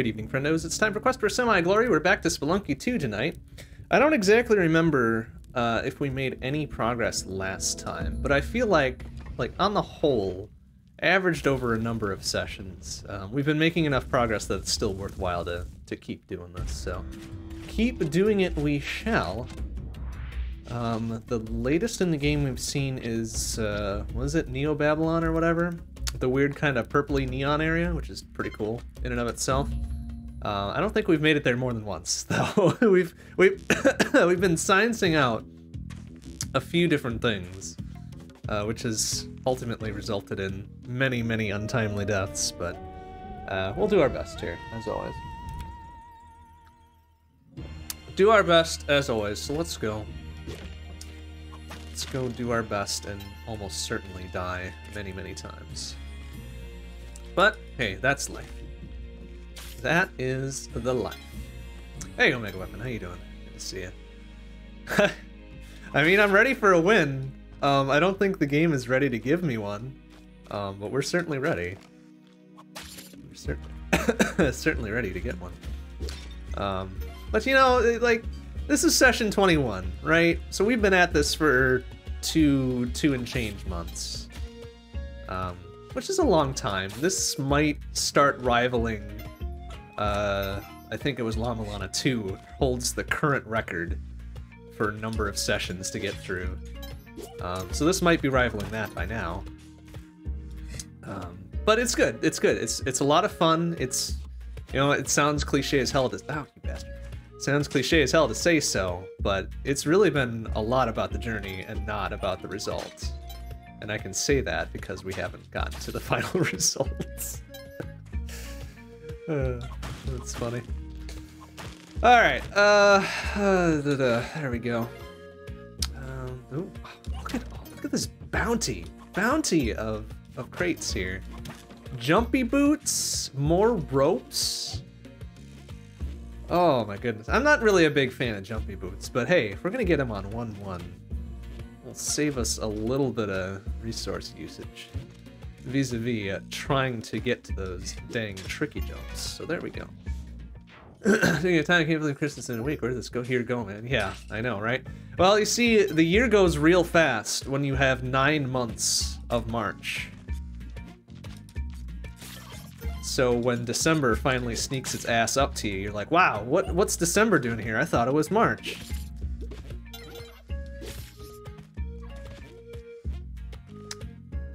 Good evening, friendos. It's time for Quest for Semi-Glory. We're back to Spelunky 2 tonight. I don't exactly remember uh, if we made any progress last time, but I feel like, like on the whole, averaged over a number of sessions. Um, we've been making enough progress that it's still worthwhile to, to keep doing this, so keep doing it we shall. Um, the latest in the game we've seen is, uh, was it Neo Babylon or whatever? The weird kind of purpley neon area, which is pretty cool in and of itself. Uh, I don't think we've made it there more than once, though. we've we've we've been sciencing out a few different things, uh, which has ultimately resulted in many, many untimely deaths. But uh, we'll do our best here, as always. Do our best, as always. So let's go. Let's go do our best and almost certainly die many, many times. But hey, that's life. That is the life. Hey, Omega Weapon, how you doing? Good to see you. I mean, I'm ready for a win. Um, I don't think the game is ready to give me one, um, but we're certainly ready. We're certainly, certainly ready to get one. Um, but you know, like, this is session 21, right? So we've been at this for two, two and change months. Um, which is a long time. This might start rivaling uh, I think it was La-Mulana 2 holds the current record for number of sessions to get through. Um, so this might be rivaling that by now. Um, but it's good. It's good. It's it's a lot of fun. It's you know it sounds cliche as hell to oh you bastard. It sounds cliche as hell to say so, but it's really been a lot about the journey and not about the results. And I can say that because we haven't gotten to the final results. uh. That's funny. All right. Uh, uh there we go. Um, ooh, look at look at this bounty, bounty of of crates here. Jumpy boots, more ropes. Oh my goodness. I'm not really a big fan of jumpy boots, but hey, if we're gonna get them on 1-1, it'll save us a little bit of resource usage vis-a-vis -vis, uh, trying to get to those dang tricky jumps. So there we go. Taking a time, I can't believe Christmas in a week. Where does this go? Here go, man. Yeah, I know, right? Well, you see, the year goes real fast when you have nine months of March. So when December finally sneaks its ass up to you, you're like, wow, what what's December doing here? I thought it was March.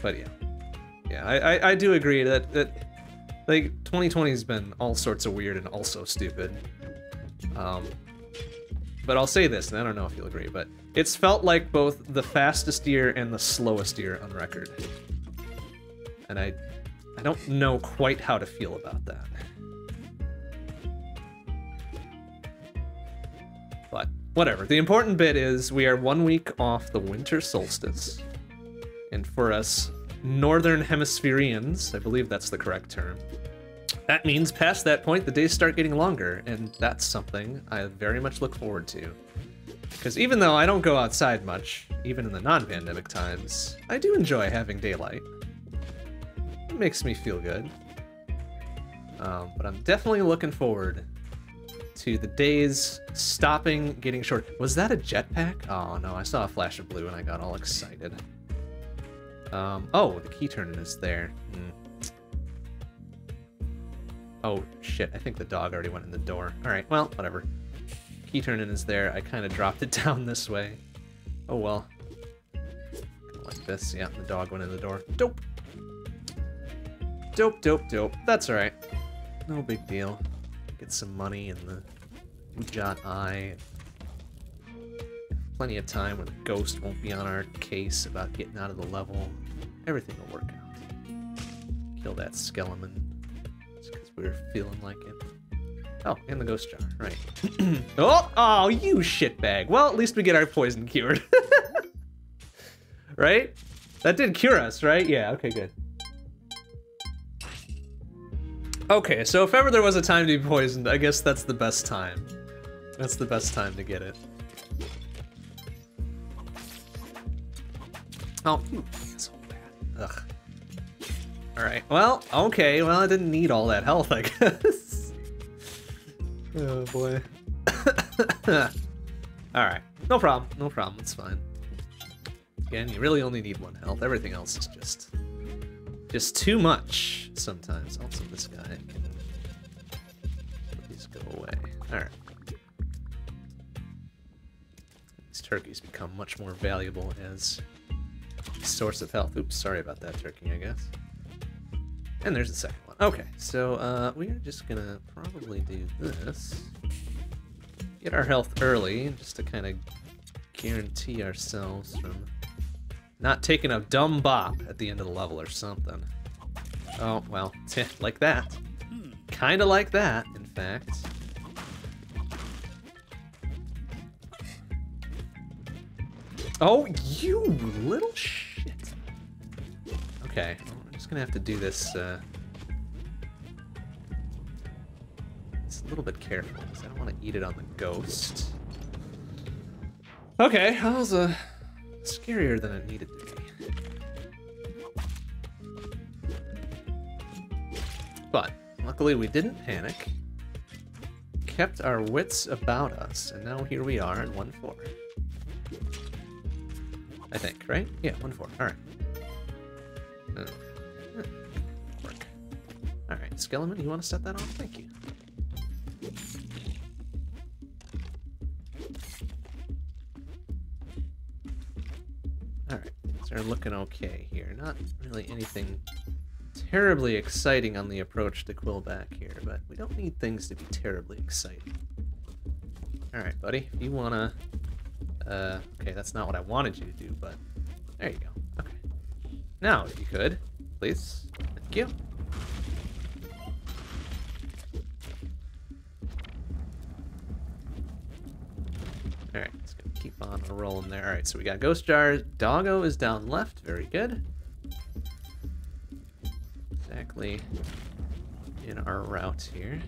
But yeah. Yeah, I, I, I do agree that, that like 2020 has been all sorts of weird and also stupid. Um, but I'll say this, and I don't know if you'll agree, but it's felt like both the fastest year and the slowest year on record. And I, I don't know quite how to feel about that. But whatever. The important bit is we are one week off the winter solstice. And for us Northern Hemispherians, I believe that's the correct term. That means past that point, the days start getting longer, and that's something I very much look forward to. Because even though I don't go outside much, even in the non-pandemic times, I do enjoy having daylight. It makes me feel good. Um, but I'm definitely looking forward to the days stopping getting short. Was that a jetpack? Oh no, I saw a flash of blue and I got all excited. Um, oh, the key turning is there. Hmm. Oh, shit. I think the dog already went in the door. Alright, well, whatever. Key turning is there. I kind of dropped it down this way. Oh, well. Like this. Yeah, the dog went in the door. Dope. Dope, dope, dope. That's alright. No big deal. Get some money in the Udjat Eye plenty of time when the ghost won't be on our case about getting out of the level. Everything will work out. Kill that skeleton. Just because we were feeling like it. Oh, and the ghost jar, right. oh, oh, you shitbag. Well, at least we get our poison cured. right? That did cure us, right? Yeah, okay, good. Okay, so if ever there was a time to be poisoned, I guess that's the best time. That's the best time to get it. Oh, you asshole Ugh. Alright, well, okay, well, I didn't need all that health, I guess. oh boy. Alright. No problem. No problem. It's fine. Again, you really only need one health. Everything else is just just too much sometimes. Also, this guy can please go away. Alright. These turkeys become much more valuable as source of health. Oops, sorry about that turkey, I guess. And there's the second one. Okay, so uh, we are just gonna probably do this. Get our health early, just to kind of guarantee ourselves from not taking a dumb bop at the end of the level or something. Oh, well, like that. Kind of like that, in fact. Oh, you little shit. Okay, I'm just gonna have to do this, uh... It's a little bit careful, because I don't want to eat it on the ghost. Okay, that was, uh, scarier than it needed to be. But, luckily we didn't panic. Kept our wits about us, and now here we are in 1-4. I think, right? Yeah, 1-4. Alright. Work. Alright, Skeleton, you want to set that off? Thank you. Alright, so we're looking okay here. Not really anything terribly exciting on the approach to Quillback here, but we don't need things to be terribly exciting. Alright, buddy, if you wanna... Uh, okay, that's not what I wanted you to do, but there you go. Now, if you could, please. Thank you. Alright, let's keep on rolling there. Alright, so we got Ghost Jar. Doggo is down left. Very good. Exactly in our route here.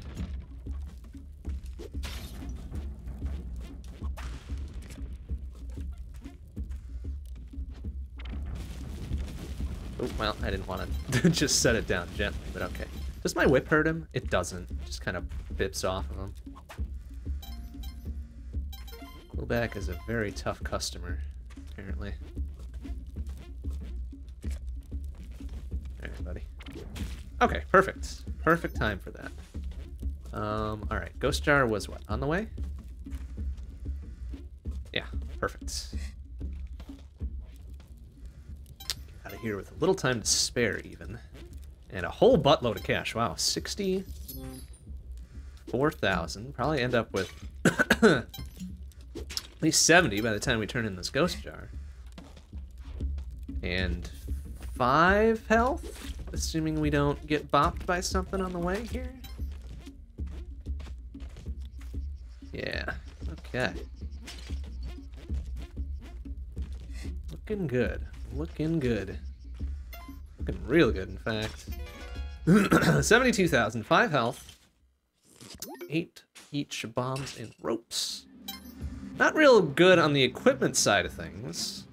Oh, well, I didn't want to just set it down gently, but okay. Does my whip hurt him? It doesn't. It just kind of bips off of him. Quillback is a very tough customer, apparently. Alright, buddy. Okay, perfect. Perfect time for that. Um, alright, Ghost Jar was what, on the way? Yeah, perfect. Out of here with a little time to spare even. And a whole buttload of cash. Wow, 64,000. Probably end up with at least 70 by the time we turn in this ghost jar. And five health, assuming we don't get bopped by something on the way here. Yeah, okay. Looking good. Looking good. Looking real good, in fact. 72,000, 5 health. 8 each bombs and ropes. Not real good on the equipment side of things.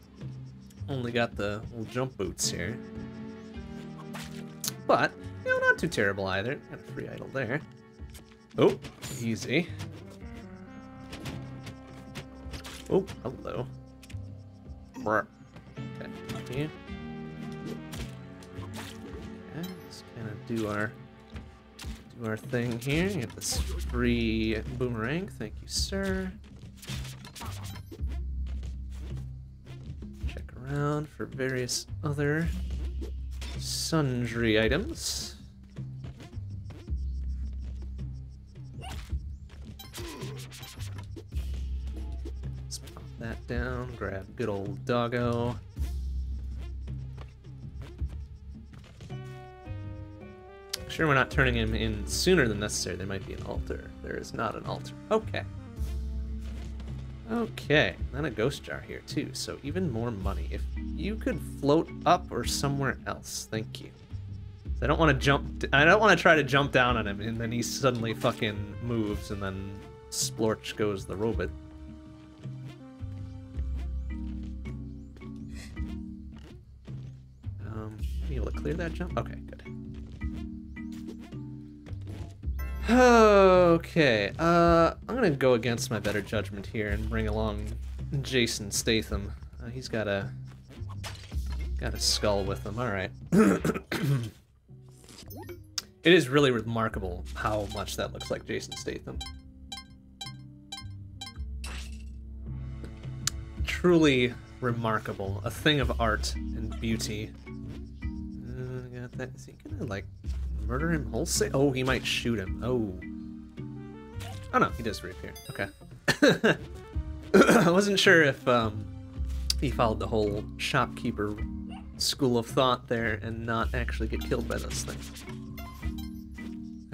Only got the little jump boots here. But, you know, not too terrible either. Got a free idol there. Oh, easy. Oh, hello. Brr. Okay, do our do our thing here. Get this free boomerang. Thank you, sir. Check around for various other sundry items. Let's pop that down, grab good old doggo. Sure, we're not turning him in sooner than necessary. There might be an altar. There is not an altar. Okay. Okay, then a ghost jar here too, so even more money. If you could float up or somewhere else, thank you. I don't want to jump. I don't want to try to jump down on him, and then he suddenly fucking moves, and then splorch goes the robot. Um, be able to clear that jump. Okay, good. Okay, uh, I'm gonna go against my better judgment here and bring along Jason Statham. Uh, he's got a got a skull with him. All right. it is really remarkable how much that looks like Jason Statham. Truly remarkable, a thing of art and beauty. Uh, got that. Is he gonna like murder him wholesale? Oh, he might shoot him. Oh. Oh no, he does reappear. Okay. I wasn't sure if um, he followed the whole shopkeeper school of thought there and not actually get killed by those things.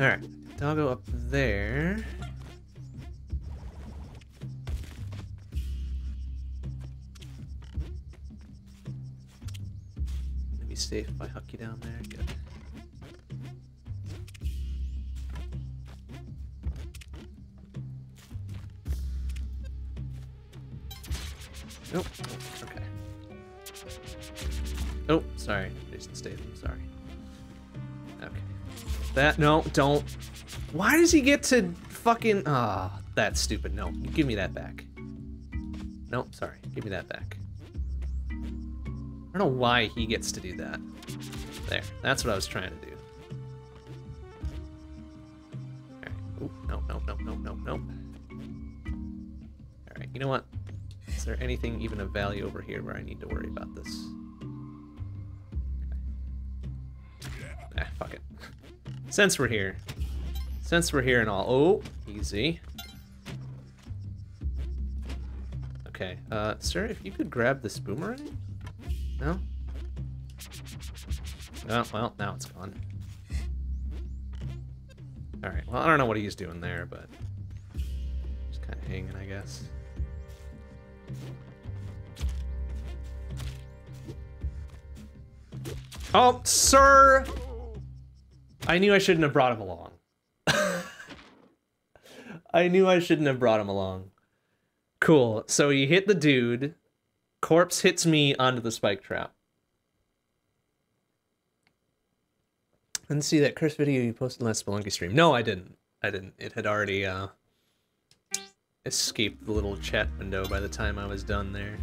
Alright, doggo up there. Maybe safe if I huck you down there. Good. Nope. Okay. Oh, sorry. Jason Statham, sorry. Okay. That, no, don't. Why does he get to fucking, ah, oh, that's stupid. No, give me that back. Nope, sorry. Give me that back. I don't know why he gets to do that. There, that's what I was trying to do. Alright, oh, no, no, no, no, no, no. Alright, you know what? Is there anything even of value over here where I need to worry about this? Ah, fuck it. Since we're here. Since we're here and all. Oh, easy. Okay, uh, sir, if you could grab this boomerang? No? Oh, well, now it's gone. Alright, well, I don't know what he's doing there, but... Just kind of hanging, I guess. Oh, sir! I knew I shouldn't have brought him along. I knew I shouldn't have brought him along. Cool. So you hit the dude. Corpse hits me onto the spike trap. Didn't see that cursed video you posted last Spelunky stream. No, I didn't. I didn't. It had already uh, escaped the little chat window by the time I was done there.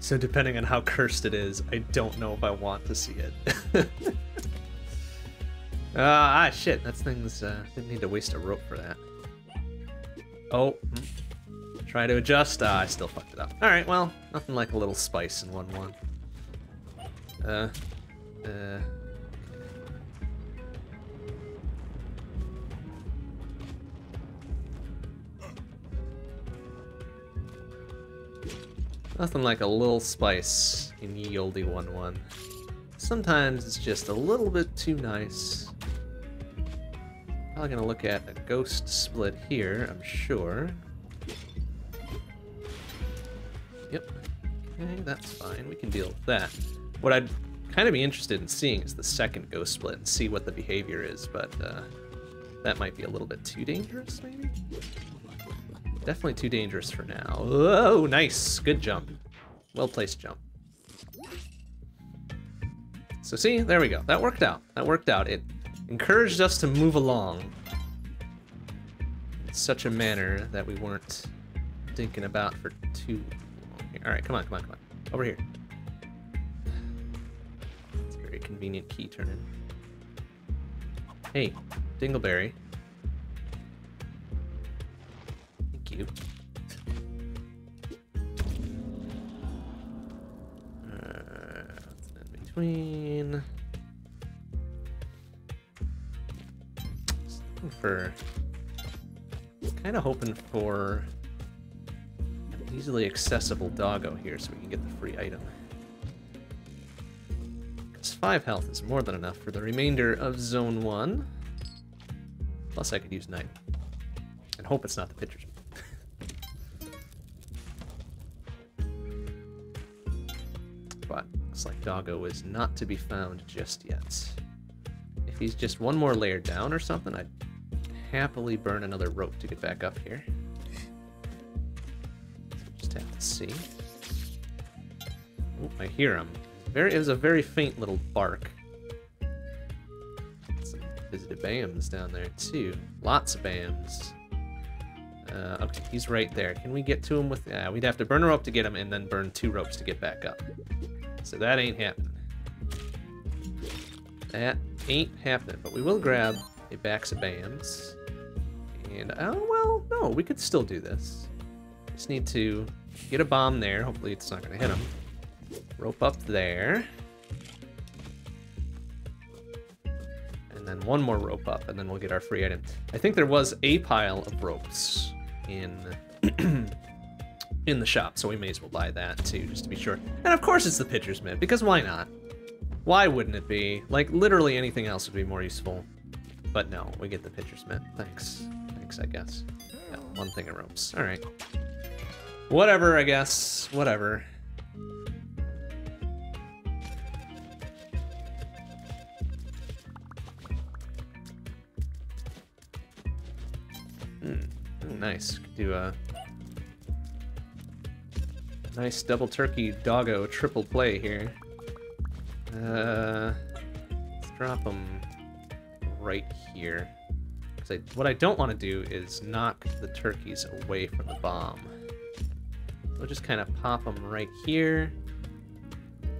So depending on how cursed it is, I don't know if I want to see it. uh, ah, shit, that thing's, uh, didn't need to waste a rope for that. Oh, hmm. try to adjust. Ah, I still fucked it up. Alright, well, nothing like a little spice in 1-1. Uh, uh... Nothing like a little spice in ye olde 1-1. Sometimes it's just a little bit too nice. Probably gonna look at a ghost split here, I'm sure. Yep. Okay, that's fine. We can deal with that. What I'd kind of be interested in seeing is the second ghost split and see what the behavior is, but uh, that might be a little bit too dangerous, maybe? Definitely too dangerous for now. Oh, nice. Good jump. Well-placed jump. So see, there we go. That worked out. That worked out. It encouraged us to move along in such a manner that we weren't thinking about for too long. All right, come on, come on, come on. Over here. It's a very convenient key turning. Hey, Dingleberry. You. Uh, in between. for kind of hoping for an easily accessible doggo here so we can get the free item. Because 5 health is more than enough for the remainder of Zone 1. Plus I could use Night. And hope it's not the pitcher's Looks like Doggo is not to be found just yet. If he's just one more layer down or something, I'd happily burn another rope to get back up here. Just have to see. Oh, I hear him. Very, it was a very faint little bark. Some visited BAMs down there too. Lots of BAMs. Uh, okay, he's right there. Can we get to him with... Yeah, we'd have to burn a rope to get him and then burn two ropes to get back up. So that ain't happening. That ain't happening. But we will grab a Bax of BAMs. And, oh, well, no, we could still do this. Just need to get a bomb there. Hopefully it's not going to hit him. Rope up there. And then one more rope up, and then we'll get our free item. I think there was a pile of ropes in in the shop, so we may as well buy that too, just to be sure. And of course it's the pitcher's mitt, because why not? Why wouldn't it be? Like, literally anything else would be more useful. But no, we get the pitcher's mitt. Thanks. Thanks, I guess. Yeah, one thing of ropes. Alright. Whatever, I guess. Whatever. Hmm. Ooh, nice. Could do a nice double turkey doggo triple play here. Uh, let's drop them right here. Because what I don't want to do is knock the turkeys away from the bomb. We'll just kind of pop them right here.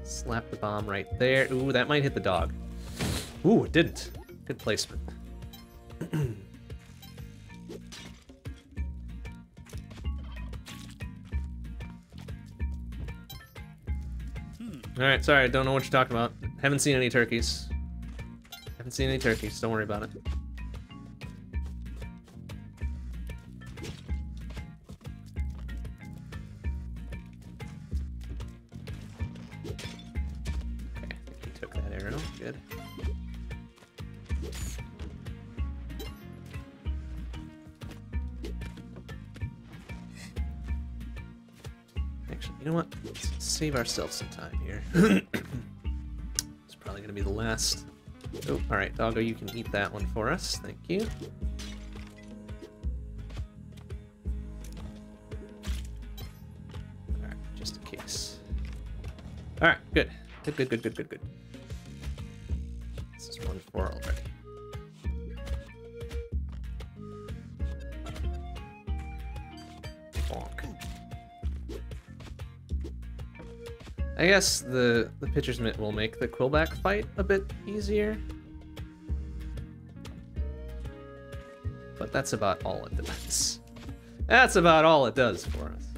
Slap the bomb right there. Ooh, that might hit the dog. Ooh, it didn't. Good placement. Alright, sorry, I don't know what you're talking about. Haven't seen any turkeys. Haven't seen any turkeys, don't worry about it. Okay, he took that arrow, good. Actually, you know what? Save ourselves some time here. it's probably gonna be the last. Oh, all right, doggo, you can eat that one for us. Thank you. All right, just in case. All right, good, good, good, good, good, good, good. This is one four already. I guess the the pitcher's mitt will make the Quillback fight a bit easier. But that's about all it does. That's about all it does for us.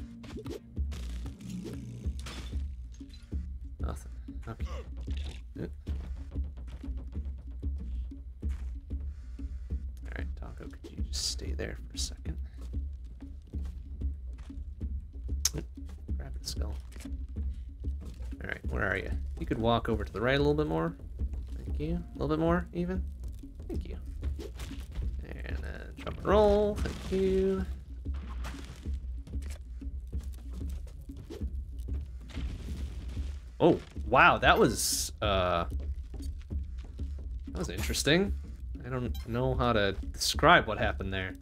Walk over to the right a little bit more. Thank you. A little bit more, even. Thank you. And then jump and roll. Thank you. Oh, wow, that was, uh... That was interesting. I don't know how to describe what happened there.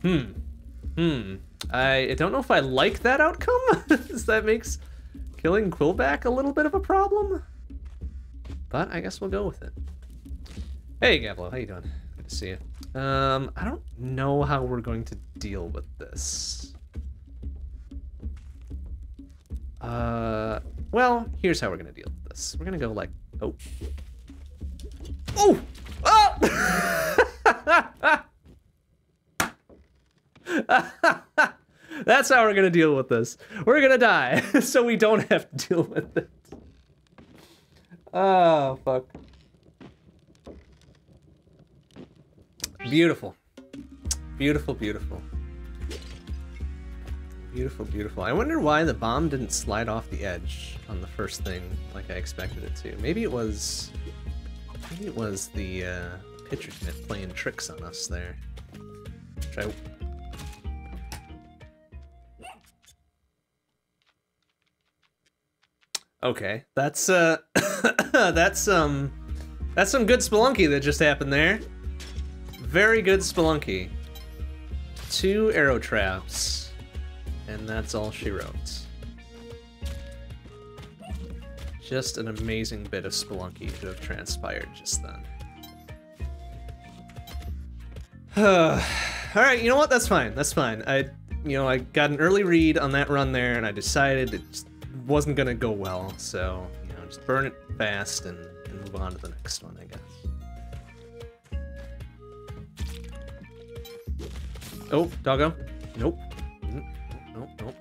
Hmm. Hmm. I, I don't know if I like that outcome. Does that makes killing Quillback a little bit of a problem? But I guess we'll go with it. Hey, Gablo, how you doing? Good to see you. Um, I don't know how we're going to deal with this. Uh, well, here's how we're gonna deal with this. We're gonna go like, oh. Oh! Oh! That's how we're gonna deal with this. We're gonna die, so we don't have to deal with it. Oh, fuck. Beautiful. Beautiful, beautiful. Beautiful, beautiful. I wonder why the bomb didn't slide off the edge on the first thing like I expected it to. Maybe it was... Maybe it was the uh, pitcher's mitt playing tricks on us there. Which I Okay, that's uh, that's um, that's some good spelunky that just happened there. Very good spelunky. Two arrow traps, and that's all she wrote. Just an amazing bit of spelunky to have transpired just then. All right, you know what? That's fine. That's fine. I, you know, I got an early read on that run there, and I decided it just wasn't gonna go well. So, you know, just burn it fast and, and move on to the next one, I guess. Oh, doggo. Nope. Nope, nope, nope.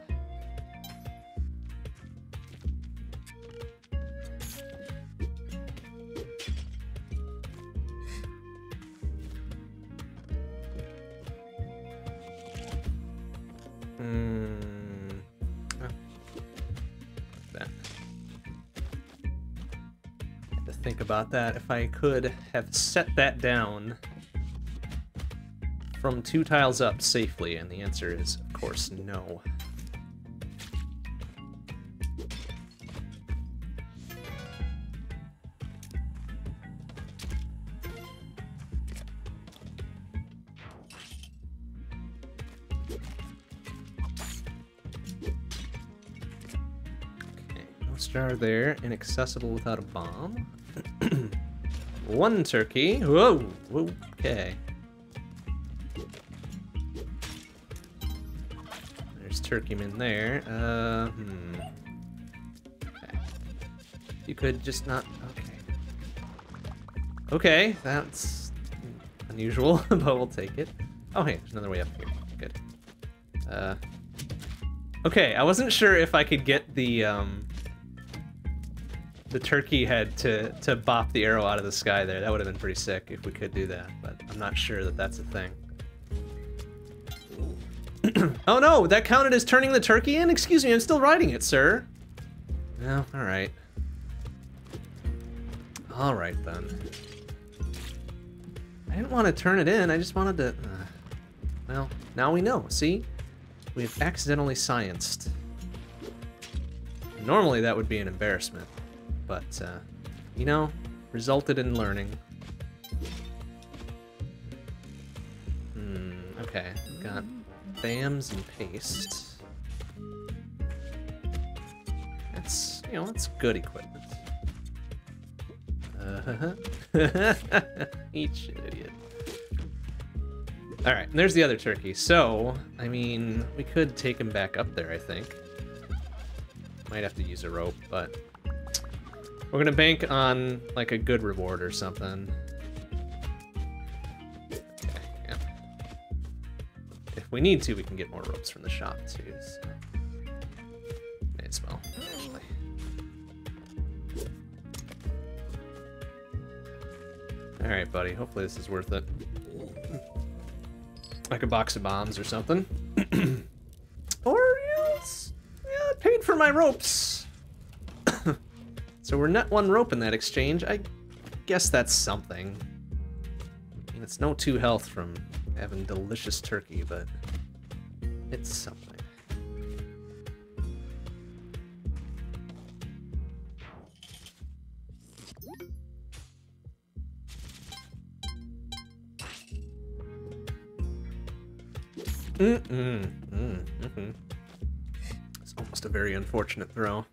Hmm. Think about that. If I could have set that down from two tiles up safely, and the answer is, of course, no. Star there. Inaccessible without a bomb. One turkey. Whoa. Okay. There's Turkeyman there. Uh, hmm. You could just not. Okay. Okay, that's unusual, but we'll take it. Oh, hey, there's another way up here. Good. Uh. Okay, I wasn't sure if I could get the um. The turkey head to to bop the arrow out of the sky there. That would have been pretty sick if we could do that, but I'm not sure that that's a thing. oh no, that counted as turning the turkey in? Excuse me, I'm still riding it, sir. No, alright. Alright then. I didn't want to turn it in, I just wanted to... Uh, well, now we know, see? We've accidentally scienced. Normally that would be an embarrassment, but, uh, you know, resulted in learning. Hmm, okay, got BAMs and paste. That's, you know, that's good equipment. Uh, Eat shit, idiot. Alright, there's the other turkey. So, I mean, we could take him back up there, I think. Might have to use a rope, but... We're gonna bank on, like, a good reward or something. If we need to, we can get more ropes from the shop too. So. May as well, actually. Alright, buddy. Hopefully this is worth it. Like a box of bombs or something. or, yeah, paid for my ropes. So we're net one rope in that exchange. I guess that's something. I mean, it's no two health from having delicious turkey, but it's something. Mm-mm. Mm -hmm. It's almost a very unfortunate throw.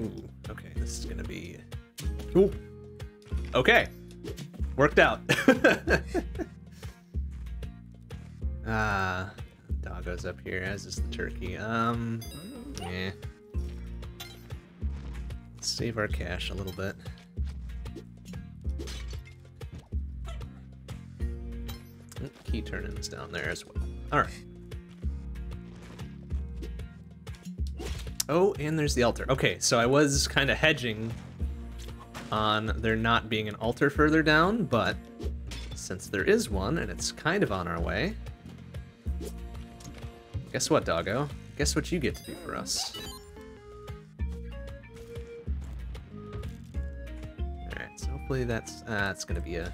Ooh, okay, this is gonna be... Ooh. Okay. Worked out. Ah, doggo's up here, as is the turkey. Um, yeah. Let's save our cash a little bit. Key turn-ins down there as well. Alright. Oh, and there's the altar. Okay, so I was kind of hedging on there not being an altar further down, but since there is one, and it's kind of on our way, Guess what, doggo? Guess what you get to do for us? Alright, so hopefully that's... Uh, gonna be a...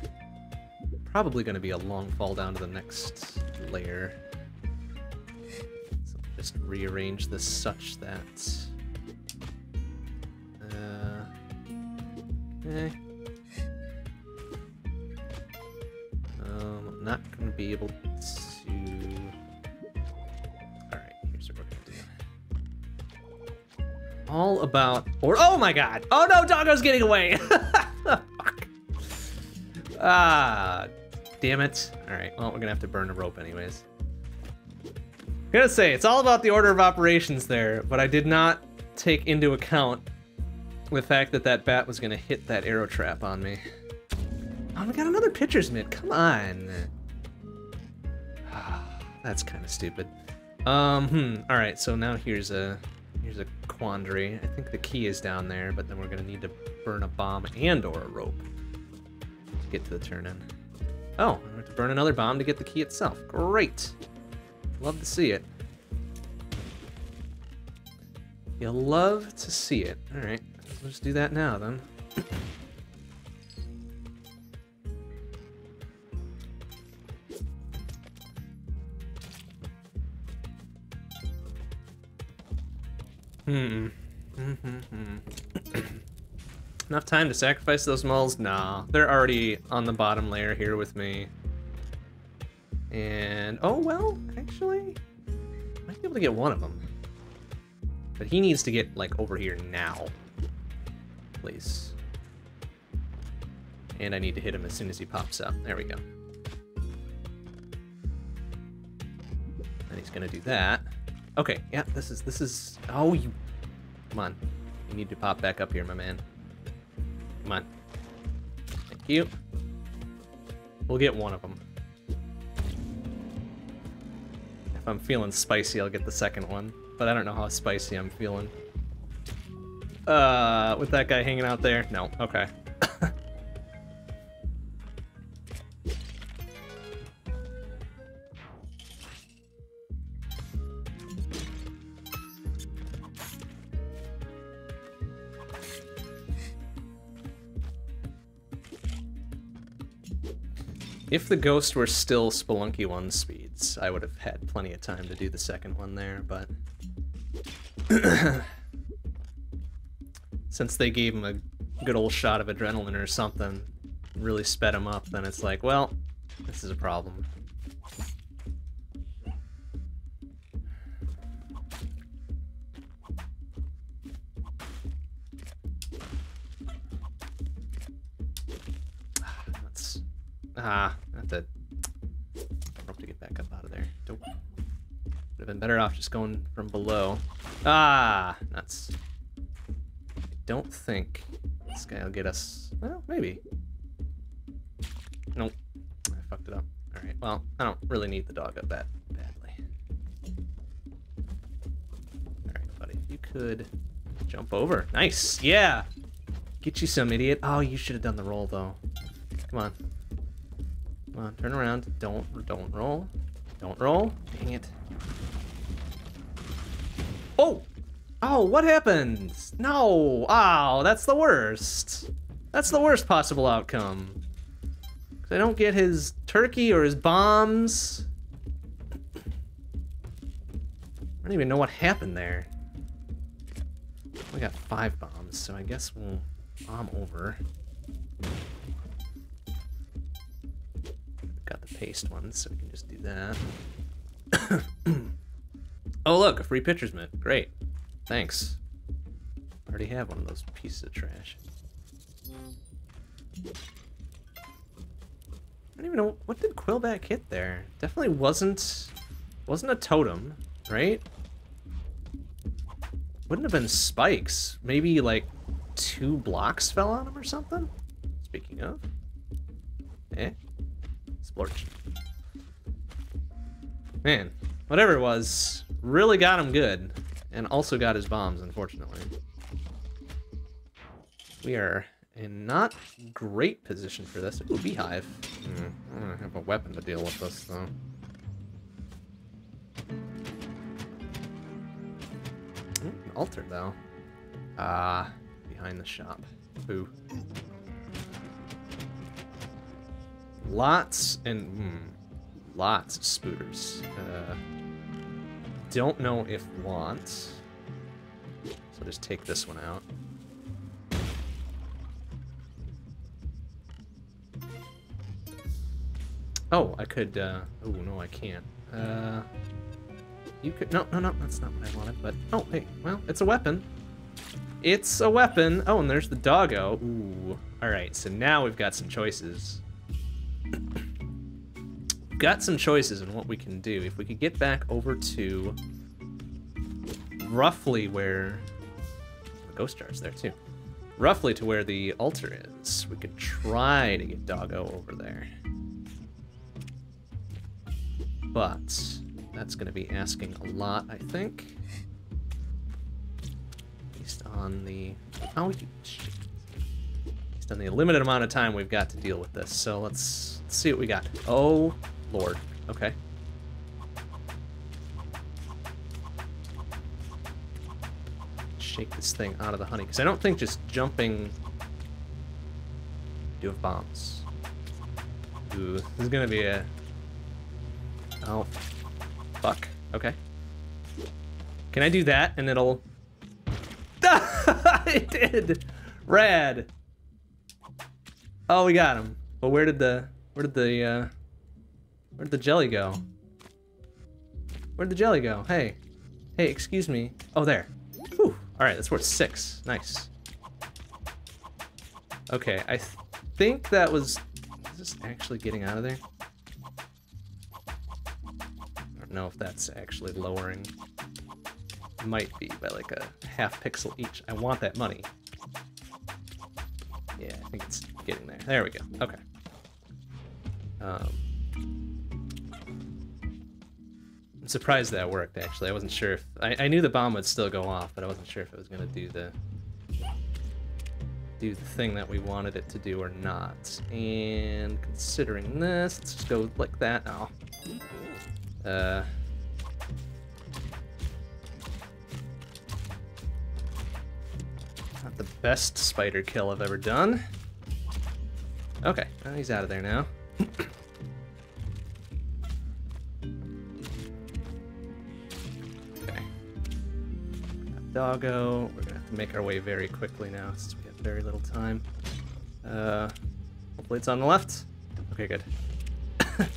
Probably gonna be a long fall down to the next layer. Just rearrange this such that... Uh... Okay. Um, I'm not gonna be able to... Alright, here's what we're gonna do. all about or oh my god oh no doggo's getting away ah damn it. Alright, well, we're gonna have to burn a rope anyways. I'm gonna say, it's all about the order of operations there, but I did not take into account the fact that that bat was gonna hit that arrow trap on me. Oh, we got another pitcher's mitt. Come on. That's kind of stupid. Um, hmm. All right, so now here's a here's a quandary. I think the key is down there, but then we're gonna need to burn a bomb and or a rope to get to the turn-in. Oh, we have to burn another bomb to get the key itself. Great. Love to see it. You love to see it. All right, let's do that now then. Hmm. Enough time to sacrifice those moles? Nah, they're already on the bottom layer here with me. And, oh well, actually, I might be able to get one of them. But he needs to get, like, over here now. Please. And I need to hit him as soon as he pops up. There we go. And he's gonna do that. Okay, yeah, this is, this is, oh, you, come on. You need to pop back up here, my man. Come on. Thank you. We'll get one of them. If I'm feeling spicy, I'll get the second one. But I don't know how spicy I'm feeling. Uh, with that guy hanging out there? No, okay. If the ghost were still Spelunky 1 speeds, I would have had plenty of time to do the second one there, but... Since they gave him a good old shot of adrenaline or something, really sped him up, then it's like, well, this is a problem. Ah, been better off just going from below. Ah, nuts. I don't think this guy will get us. Well, maybe. Nope. I fucked it up. Alright, well, I don't really need the dog up that badly. Alright, buddy, you could jump over. Nice! Yeah! Get you some idiot. Oh, you should have done the roll, though. Come on. Come on, turn around. Don't, don't roll. Don't roll. Dang it. Oh! Oh, what happened? No! Oh, that's the worst. That's the worst possible outcome. I don't get his turkey or his bombs. I don't even know what happened there. We got five bombs, so I guess we'll bomb over. got the paste ones, so we can just do that. oh, look, a free pitcher's mitt. Great. Thanks. I already have one of those pieces of trash. I don't even know what did Quillback hit there. Definitely wasn't wasn't a totem, right? Wouldn't have been spikes. Maybe like two blocks fell on him or something. Speaking of, eh? Splorch. Man, whatever it was, really got him good. And also got his bombs, unfortunately. We are in not great position for this. Ooh, beehive. Mm, I don't have a weapon to deal with this, though. Ooh, altar, though. Ah, behind the shop. Boo. Lots and hmm, lots of spooters. Uh, don't know if want. So just take this one out. Oh, I could, uh, oh, no, I can't. Uh, you could, no, no, no, that's not what I wanted, but, oh, hey, well, it's a weapon. It's a weapon. Oh, and there's the doggo. Ooh. All right, so now we've got some choices. Got some choices in what we can do. If we could get back over to roughly where the ghost jar's there too. Roughly to where the altar is. We could try to get Doggo over there. But that's going to be asking a lot, I think. Based on the... Oh, shit. Based on the limited amount of time we've got to deal with this. So let's, let's see what we got. Oh, Lord. Okay. Shake this thing out of the honey. Because I don't think just jumping... Do have bombs. Ooh, this is to be a... Oh, fuck. Okay. Can I do that and it'll... it did! Rad! Oh, we got him. But where did the... Where did the, uh... Where did the jelly go? Where'd the jelly go? Hey. Hey, excuse me. Oh, there. Whew. Alright, that's worth six. Nice. Okay, I th think that was... Is this actually getting out of there? I don't know if that's actually lowering. Might be by like a half pixel each. I want that money. Yeah, I think it's getting there. There we go. Okay. Um, Surprised that worked, actually. I wasn't sure if... I, I knew the bomb would still go off, but I wasn't sure if it was going to do the do the thing that we wanted it to do or not. And considering this, let's just go like that. Oh, uh, not the best spider kill I've ever done. Okay, well, he's out of there now. Doggo. We're gonna have to make our way very quickly now since we have very little time. Uh, hopefully it's on the left. Okay, good.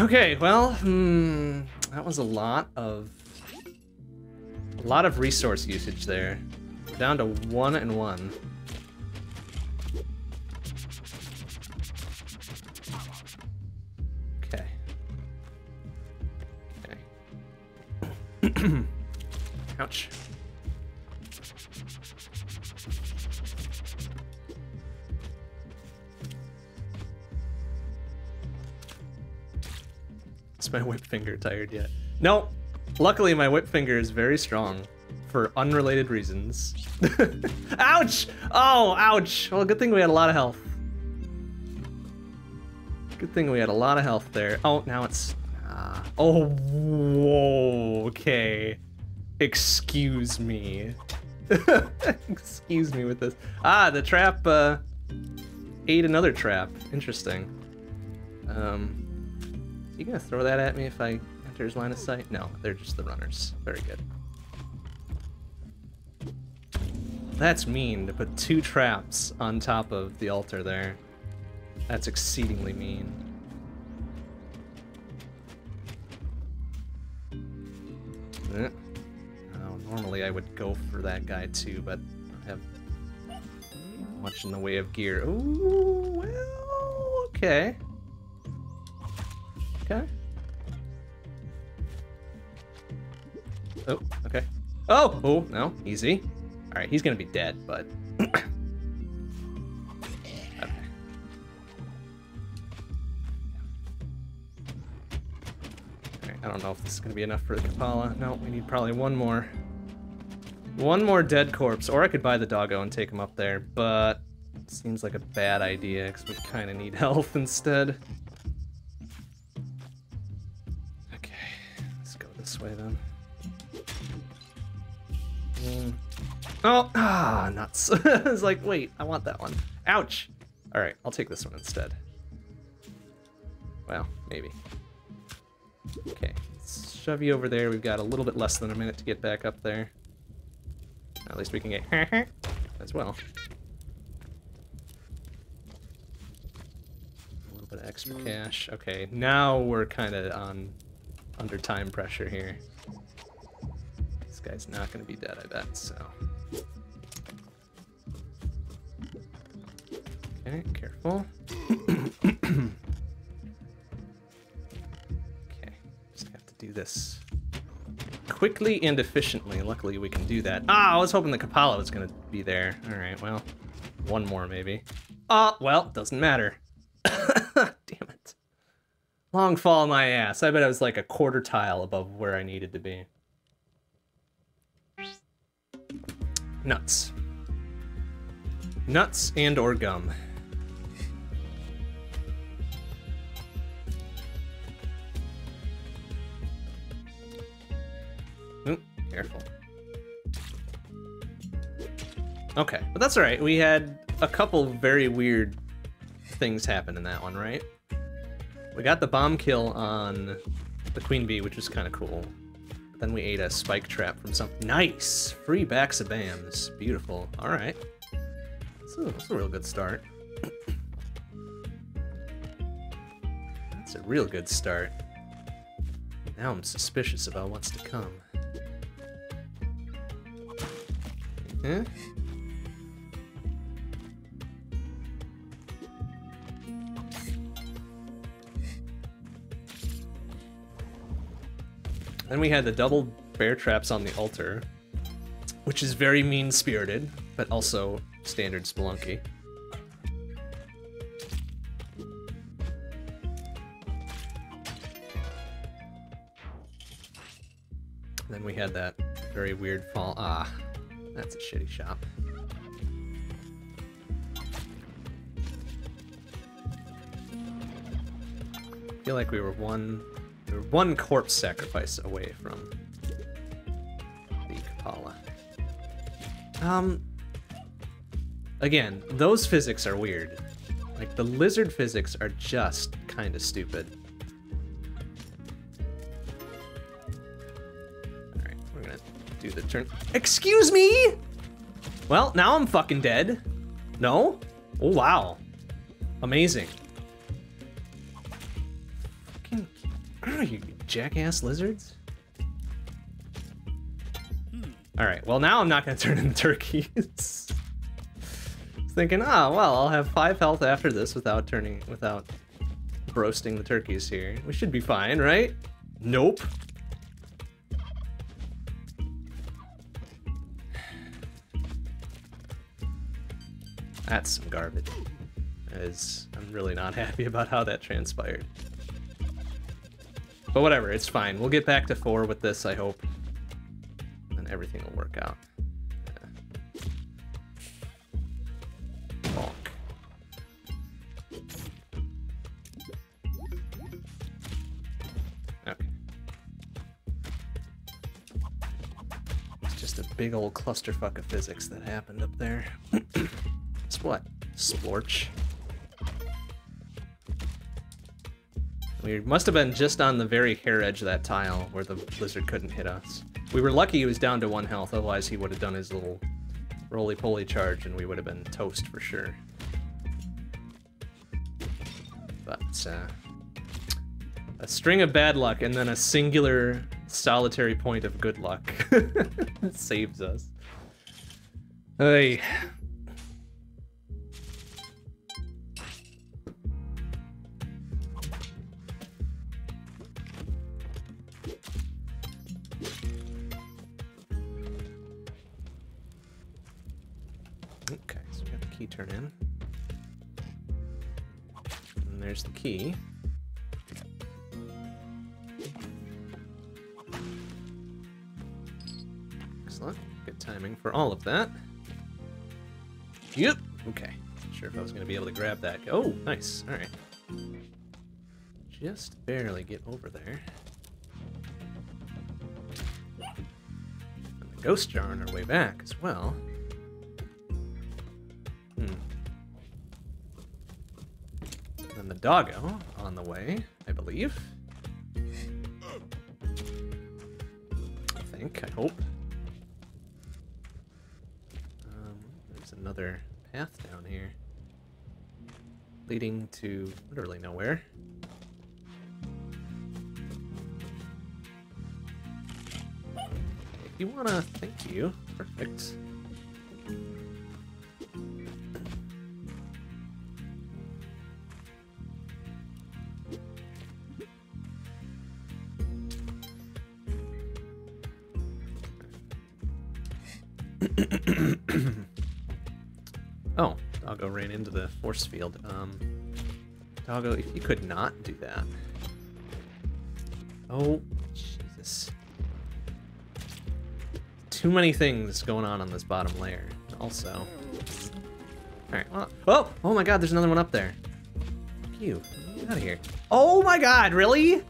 Okay, well, hmm, that was a lot of a lot of resource usage there. down to one and one. Ouch. my whip finger tired yet? No. Luckily, my whip finger is very strong for unrelated reasons. ouch! Oh, ouch! Well, good thing we had a lot of health. Good thing we had a lot of health there. Oh, now it's... Uh, oh, whoa, okay. Excuse me. Excuse me with this. Ah, the trap uh, ate another trap. Interesting. Um, you gonna throw that at me if I enter his line of sight? No, they're just the runners. Very good. That's mean to put two traps on top of the altar there. That's exceedingly mean. Eh. Oh, normally I would go for that guy too, but I have much in the way of gear. Ooh, well, okay. Okay. Oh, okay. Oh! Oh, no. Easy. Alright, he's gonna be dead, but... I don't know if this is gonna be enough for the Kapala. No, we need probably one more. One more dead corpse, or I could buy the doggo and take him up there, but... Seems like a bad idea, because we kind of need health instead. Okay, let's go this way then. Mm. Oh, ah, nuts. I was like, wait, I want that one. Ouch. All right, I'll take this one instead. Well, maybe. Okay, let's shove you over there. We've got a little bit less than a minute to get back up there. At least we can get as well. A little bit of extra cash. Okay, now we're kind of on under time pressure here. This guy's not going to be dead, I bet, so... Okay, careful. do this quickly and efficiently. Luckily, we can do that. Ah, I was hoping the Kapala was gonna be there. All right, well, one more maybe. Ah, well, doesn't matter. Damn it. Long fall my ass. I bet I was like a quarter tile above where I needed to be. Nuts. Nuts and or gum. Careful. Okay, but that's alright. We had a couple very weird things happen in that one, right? We got the bomb kill on the queen bee, which was kind of cool. Then we ate a spike trap from some. Nice! Free backs of bams. Beautiful. Alright. That's, that's a real good start. that's a real good start. Now I'm suspicious about what's to come. Then we had the double bear traps on the altar, which is very mean-spirited, but also standard Spelunky. Then we had that very weird fall. Ah, that's a shitty shop. I feel like we were one we were one corpse sacrifice away from the Kapala. Um again, those physics are weird. Like the lizard physics are just kind of stupid. The turn. Excuse me! Well, now I'm fucking dead. No? Oh, wow. Amazing. Fucking, are you jackass lizards? All right, well now I'm not gonna turn in the turkeys. thinking, ah, oh, well, I'll have five health after this without turning, without roasting the turkeys here. We should be fine, right? Nope. That's some garbage. As I'm really not happy about how that transpired. But whatever, it's fine. We'll get back to four with this, I hope. And everything will work out. It's just a big old clusterfuck of physics that happened up there. what? Splorch. We must have been just on the very hair edge of that tile where the lizard couldn't hit us. We were lucky he was down to one health, otherwise he would have done his little roly-poly charge and we would have been toast for sure. But, uh, a string of bad luck and then a singular solitary point of good luck saves us. Hey. Turn in. And there's the key. Excellent. Good timing for all of that. Yep. Okay. Sure if I was going to be able to grab that. Oh, nice. All right. Just barely get over there. And the ghost jar on our way back as well. Doggo on the way, I believe. I think, I hope. Um, there's another path down here. Leading to literally nowhere. If you wanna, thank you. Perfect. Force field. Um, Doggo, you could not do that. Oh, Jesus. Too many things going on on this bottom layer. Also. Alright, well, oh! Oh my god, there's another one up there. Fuck you. Get out of here. Oh my god, really?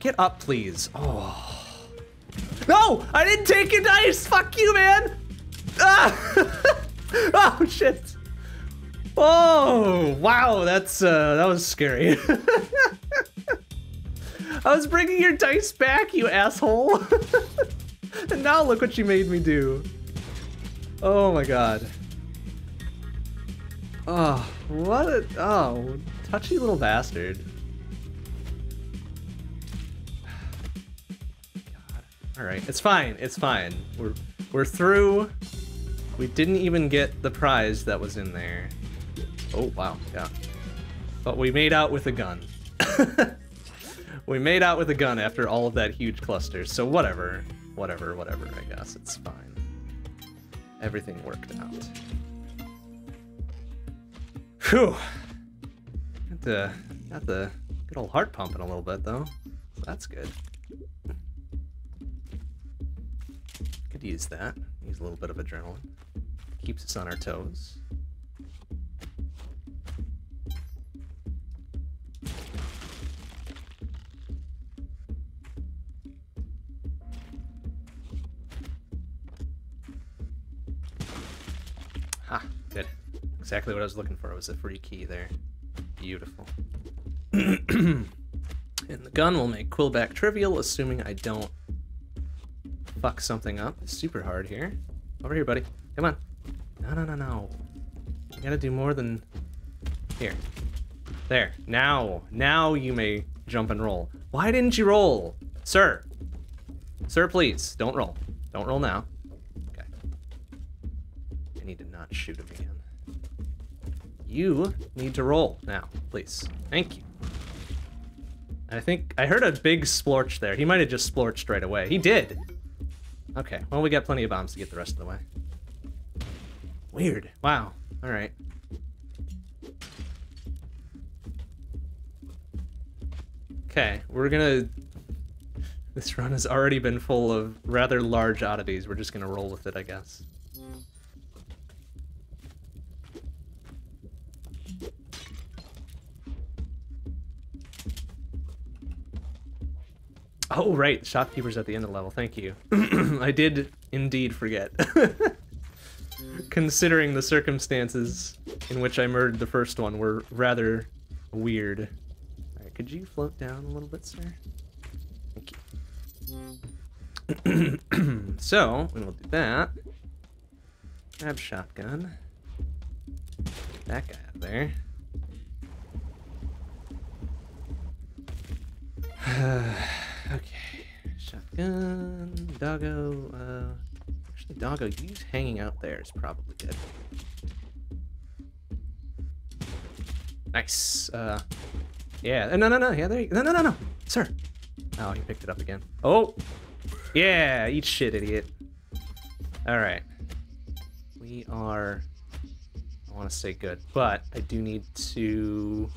Get up, please. Oh. No! I didn't take your dice! Fuck you, man! Ah! oh, shit. Oh, wow, that's, uh, that was scary. I was bringing your dice back, you asshole. and now look what you made me do. Oh my god. Oh, what a, oh, touchy little bastard. God. All right, it's fine, it's fine. We're, we're through. We didn't even get the prize that was in there. Oh, wow, yeah. But we made out with a gun. we made out with a gun after all of that huge cluster, so whatever. Whatever, whatever, I guess. It's fine. Everything worked out. Whew. Got the, got the good old heart pumping a little bit, though. So that's good. Could use that. Use a little bit of adrenaline. Keeps us on our toes. Ah, good. Exactly what I was looking for It was a free key there. Beautiful. and the gun will make Quillback trivial, assuming I don't fuck something up super hard here. Over here, buddy. Come on. No, no, no, no. You gotta do more than... Here. There. Now. Now you may jump and roll. Why didn't you roll? Sir. Sir, please. Don't roll. Don't roll now. Need to not shoot him again. You need to roll now, please. Thank you. I think I heard a big splorch there. He might have just splorched right away. He did. Okay, well, we got plenty of bombs to get the rest of the way. Weird. Wow. All right. Okay, we're gonna... This run has already been full of rather large oddities. We're just gonna roll with it, I guess. Oh, right. Shopkeeper's at the end of the level. Thank you. I did indeed forget. Considering the circumstances in which I murdered the first one were rather weird. Alright, could you float down a little bit, sir? Thank you. so, we will do that. Grab shotgun. That guy out there. Shotgun. Doggo. Uh, actually, Doggo, you hanging out there is probably good. Nice. Uh, yeah. No, no, no. Yeah, there you. No, no, no, no. Sir. Oh, he picked it up again. Oh. Yeah. Eat shit, idiot. All right. We are. I want to say good, but I do need to.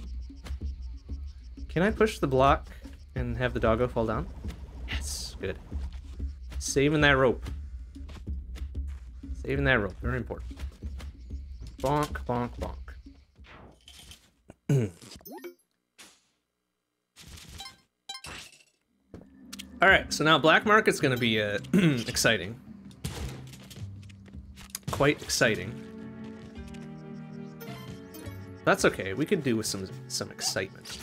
Can I push the block and have the doggo fall down? Good. Saving that rope. Saving that rope, very important. Bonk, bonk, bonk. All right, so now black market's gonna be uh, exciting. Quite exciting. That's okay. We could do with some some excitement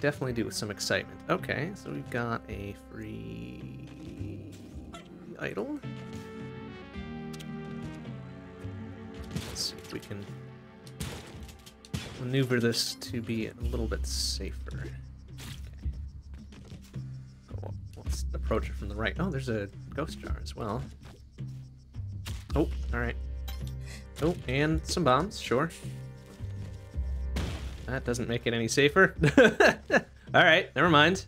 definitely do with some excitement. Okay, so we've got a free idol. Let's see if we can maneuver this to be a little bit safer. Okay. So let's approach it from the right. Oh, there's a ghost jar as well. Oh, alright. Oh, and some bombs, sure. That doesn't make it any safer. All right, never mind.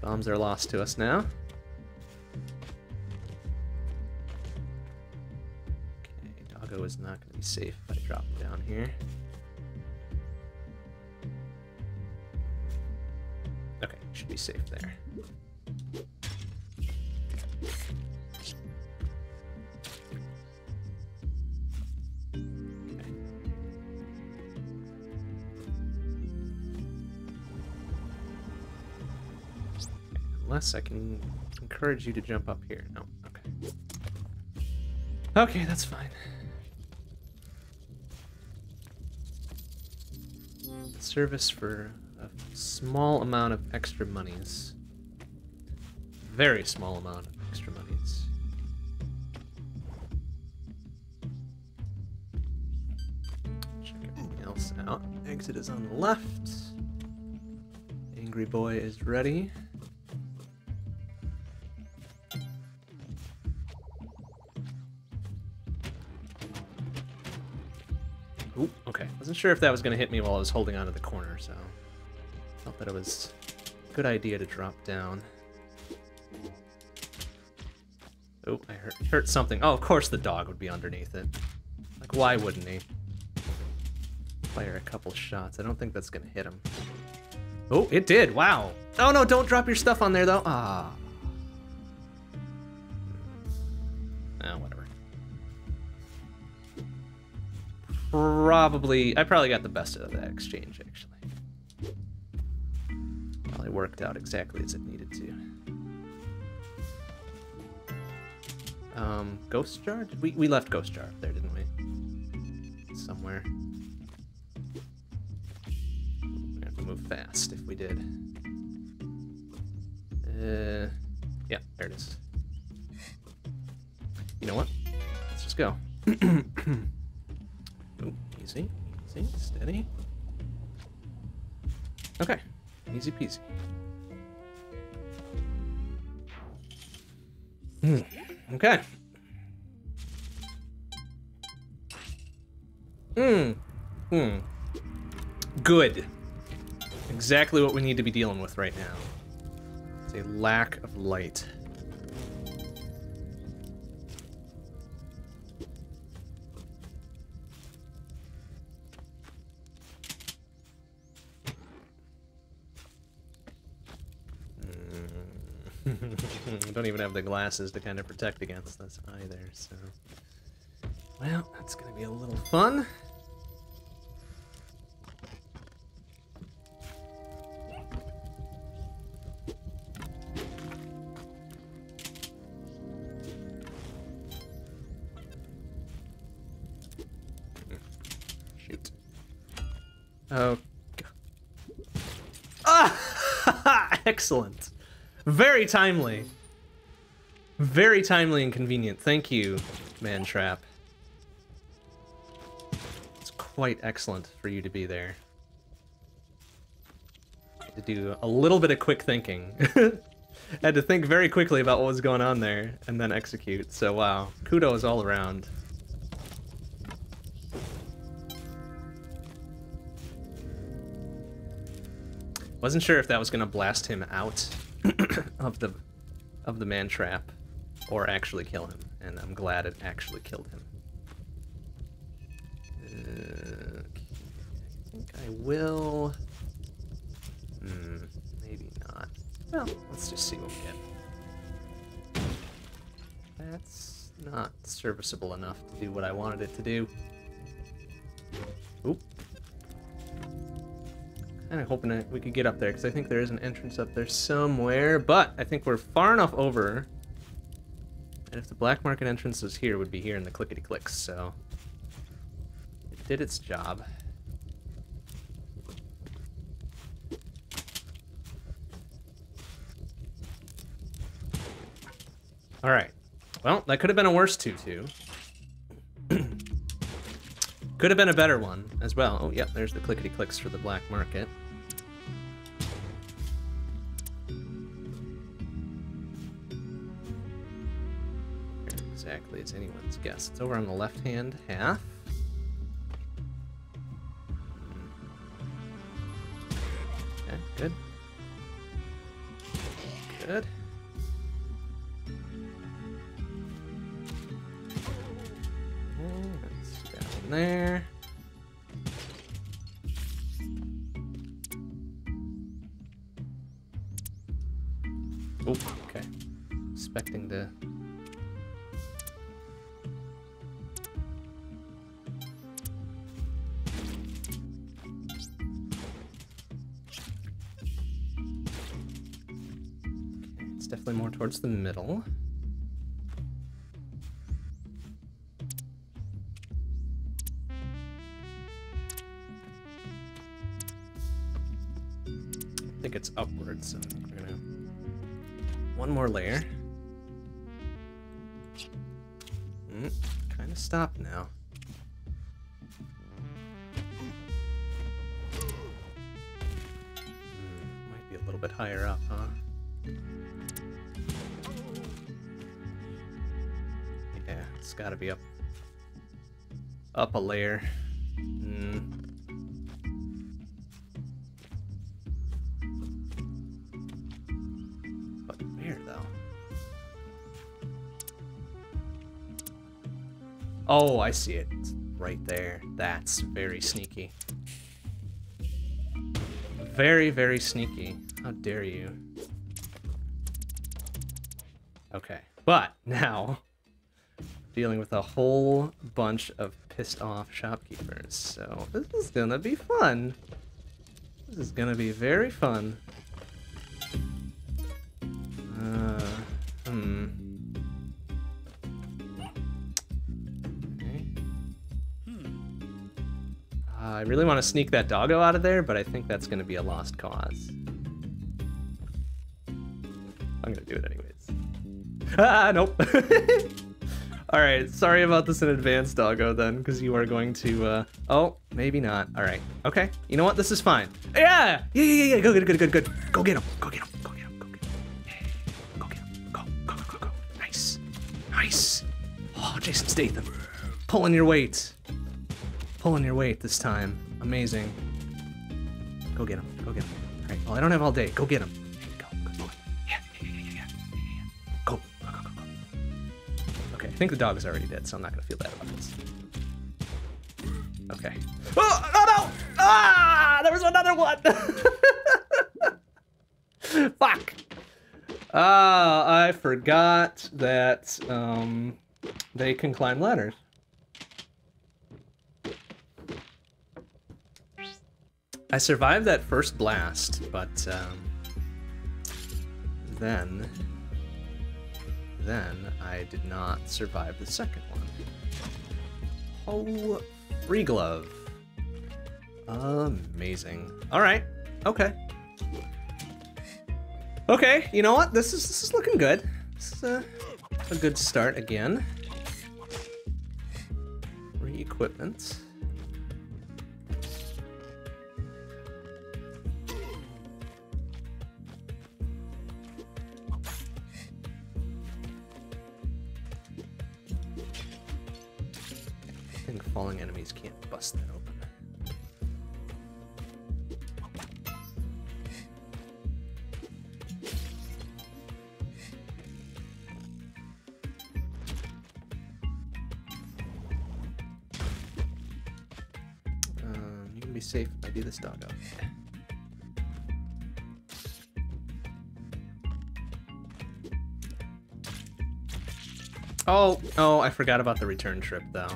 Bombs are lost to us now. Okay, Doggo is not going to be safe if I drop him down here. Okay, should be safe there. Unless I can encourage you to jump up here. No, okay. Okay, that's fine. Service for a small amount of extra monies. Very small amount of extra monies. Check everything else out. Exit is on the left. Angry boy is ready. Ooh, okay. Wasn't sure if that was going to hit me while I was holding onto the corner, so... Felt that it was a good idea to drop down. Oh, I hurt, hurt something. Oh, of course the dog would be underneath it. Like, why wouldn't he? Fire a couple shots. I don't think that's going to hit him. Oh, it did. Wow. Oh, no, don't drop your stuff on there, though. Ah. Oh, whatever. Probably, I probably got the best out of that exchange, actually. Probably worked out exactly as it needed to. Um, Ghost Jar? We, we left Ghost Jar up there, didn't we? Somewhere. We have to move fast if we did. Uh, yeah, there it is. You know what? Let's just go. Ooh, easy, easy, steady. Okay, easy peasy. Hmm. Okay. Hmm. Hmm. Good. Exactly what we need to be dealing with right now. It's a lack of light. Don't even have the glasses to kind of protect against this either, so... Well, that's gonna be a little fun. Shoot. Oh. Ah! Excellent. Very timely. Very timely and convenient. Thank you, Man Trap. It's quite excellent for you to be there. To do a little bit of quick thinking. Had to think very quickly about what was going on there and then execute. So wow, kudos all around. Wasn't sure if that was gonna blast him out of the of the man trap or actually kill him, and I'm glad it actually killed him. Uh, I think I will. Hmm, maybe not. Well, let's just see what we get. That's not serviceable enough to do what I wanted it to do. Kind of hoping that we could get up there, because I think there is an entrance up there somewhere, but I think we're far enough over. And if the black market entrance was here, would be here in the clickety clicks, so it did its job. All right. Well, that could have been a worse tutu. Could have been a better one as well. Oh, yep, there's the clickety clicks for the black market. Exactly it's anyone's guess. It's over on the left hand half. Hmm. Okay, good. Good. There. Oh, okay. Expecting the... It's definitely more towards the middle. Upwards, so we're gonna one more layer. Mm, kind of stop now. Mm, might be a little bit higher up, huh? Yeah, it's gotta be up up a layer. Oh, I see it. It's right there. That's very sneaky. Very, very sneaky. How dare you? Okay, but now dealing with a whole bunch of pissed off shopkeepers. So this is gonna be fun. This is gonna be very fun. Really want to sneak that doggo out of there, but I think that's going to be a lost cause. I'm going to do it anyways. Ah, nope. All right, sorry about this in advance, doggo, then, because you are going to, uh... Oh, maybe not. All right. Okay. You know what? This is fine. Yeah! Yeah, yeah, yeah. Go, good, good, good, good. Go get him. Go get him. Go get him. Go get him. Go get him. Go, go, go, go, go. Nice. Nice. Oh, Jason Statham. Pulling your weight. Pulling your weight this time. Amazing. Go get him. Go get him. All right. Well, I don't have all day. Go get him. Go. Go. Okay, I think the dog is already dead, so I'm not gonna feel bad about this. Okay. Oh, no, no! Ah! There was another one! Fuck! Ah, I forgot that um, they can climb ladders. I survived that first blast, but um, then, then I did not survive the second one. Oh, free glove. Amazing. All right. Okay. Okay. You know what? This is this is looking good. This is a, a good start again. Re-equipment. Falling enemies can't bust that open. Um, you can be safe if I do this doggo. Oh, oh, I forgot about the return trip though.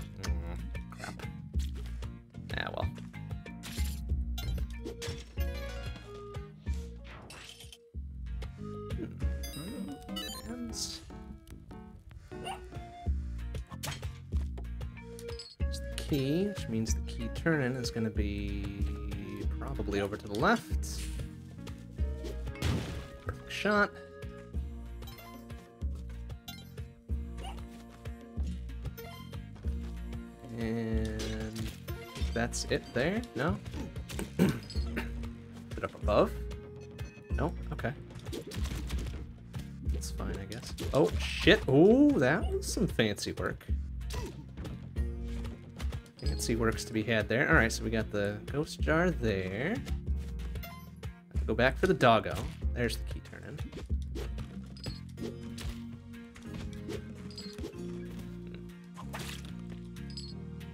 Means the key turn-in is going to be probably over to the left. Perfect shot. And that's it there? No? It up above? No? Okay. That's fine, I guess. Oh, shit. Oh, that was some fancy work. Fancy works to be had there. Alright, so we got the ghost jar there. Go back for the doggo. There's the key turn-in.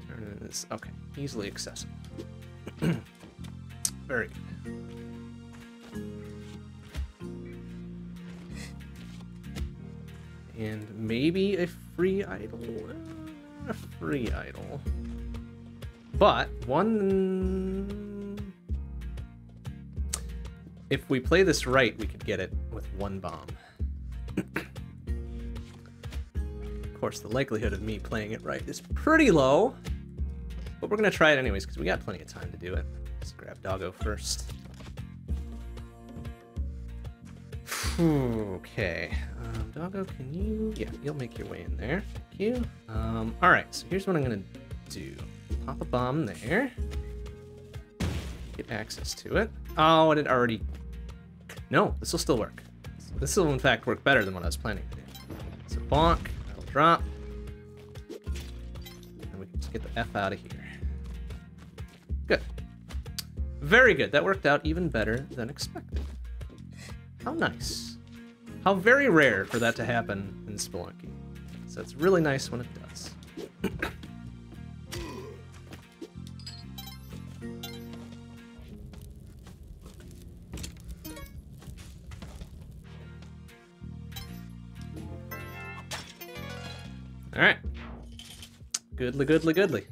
Turn is okay, easily accessible. Very good. And maybe a free idol. A free idol. But one. If we play this right, we could get it with one bomb. of course, the likelihood of me playing it right is pretty low. But we're gonna try it anyways, because we got plenty of time to do it. Let's grab Doggo first. okay. Um, Doggo, can you... Yeah, you'll make your way in there. Thank you. Um, Alright, so here's what I'm gonna do. Pop a bomb there. Get access to it. Oh, and it already... No, this will still work. This will, in fact, work better than what I was planning to do. So bonk, that'll drop. And we can just get the F out of here. Good. Very good. That worked out even better than expected. How nice. How very rare for that to happen in Spelunky. So it's really nice when it does. All right. Goodly, goodly, goodly.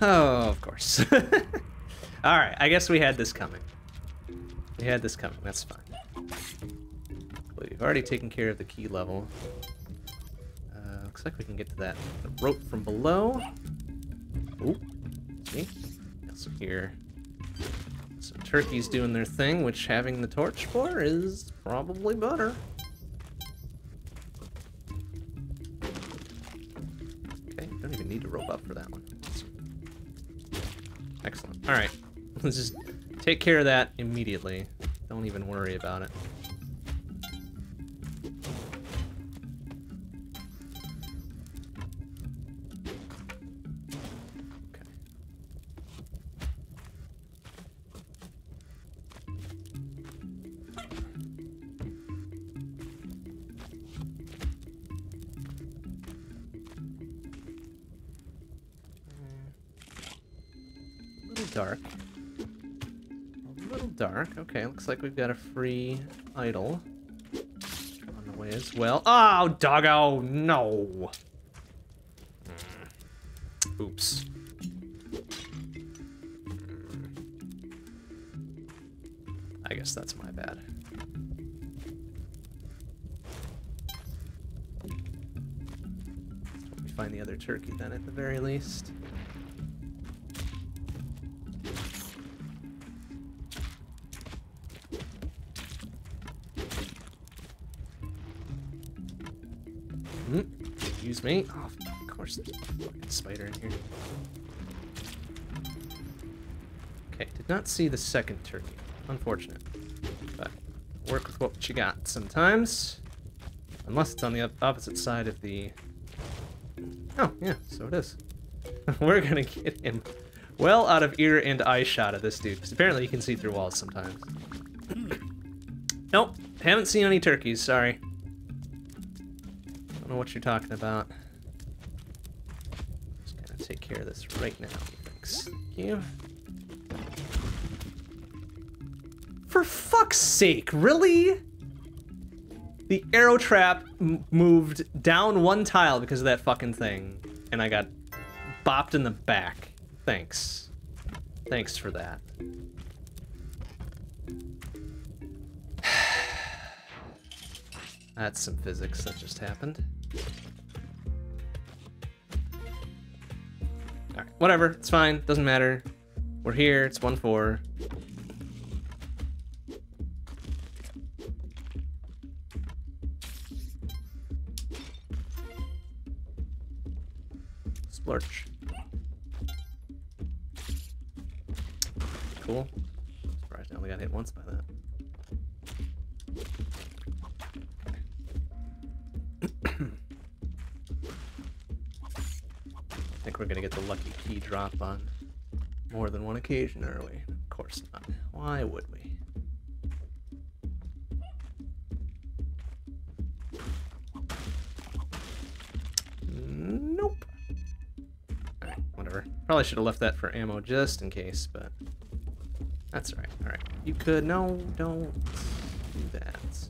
Oh, of course. All right, I guess we had this coming. We had this coming. That's fine. We've already taken care of the key level. Uh, looks like we can get to that the rope from below. Oh, see? Also here, some turkeys doing their thing, which having the torch for is probably better. Excellent. All right, let's just take care of that immediately. Don't even worry about it. Looks like we've got a free idol on the way as well. Oh, doggo, no. Mm. Oops. Mm. I guess that's my bad. We find the other turkey then at the very least. Me. Oh, of course, there's a fucking spider in here. Okay, did not see the second turkey. Unfortunate. But work with what you got sometimes. Unless it's on the opposite side of the... Oh, yeah, so it is. We're gonna get him well out of ear and eye shot of this dude, because apparently you can see through walls sometimes. nope, haven't seen any turkeys, sorry. Don't know what you're talking about. Just gonna take care of this right now. Thanks. Thank you. For fuck's sake, really? The arrow trap moved down one tile because of that fucking thing, and I got bopped in the back. Thanks. Thanks for that. That's some physics that just happened. Alright, whatever. It's fine. Doesn't matter. We're here. It's 1-4. Splurch. Cool. Surprised I only got hit once by that. Think we're gonna get the lucky key drop on more than one occasion, are we? Of course not. Why would we? Nope. Alright, whatever. Probably should have left that for ammo just in case, but that's alright. Alright. You could. No, don't do that.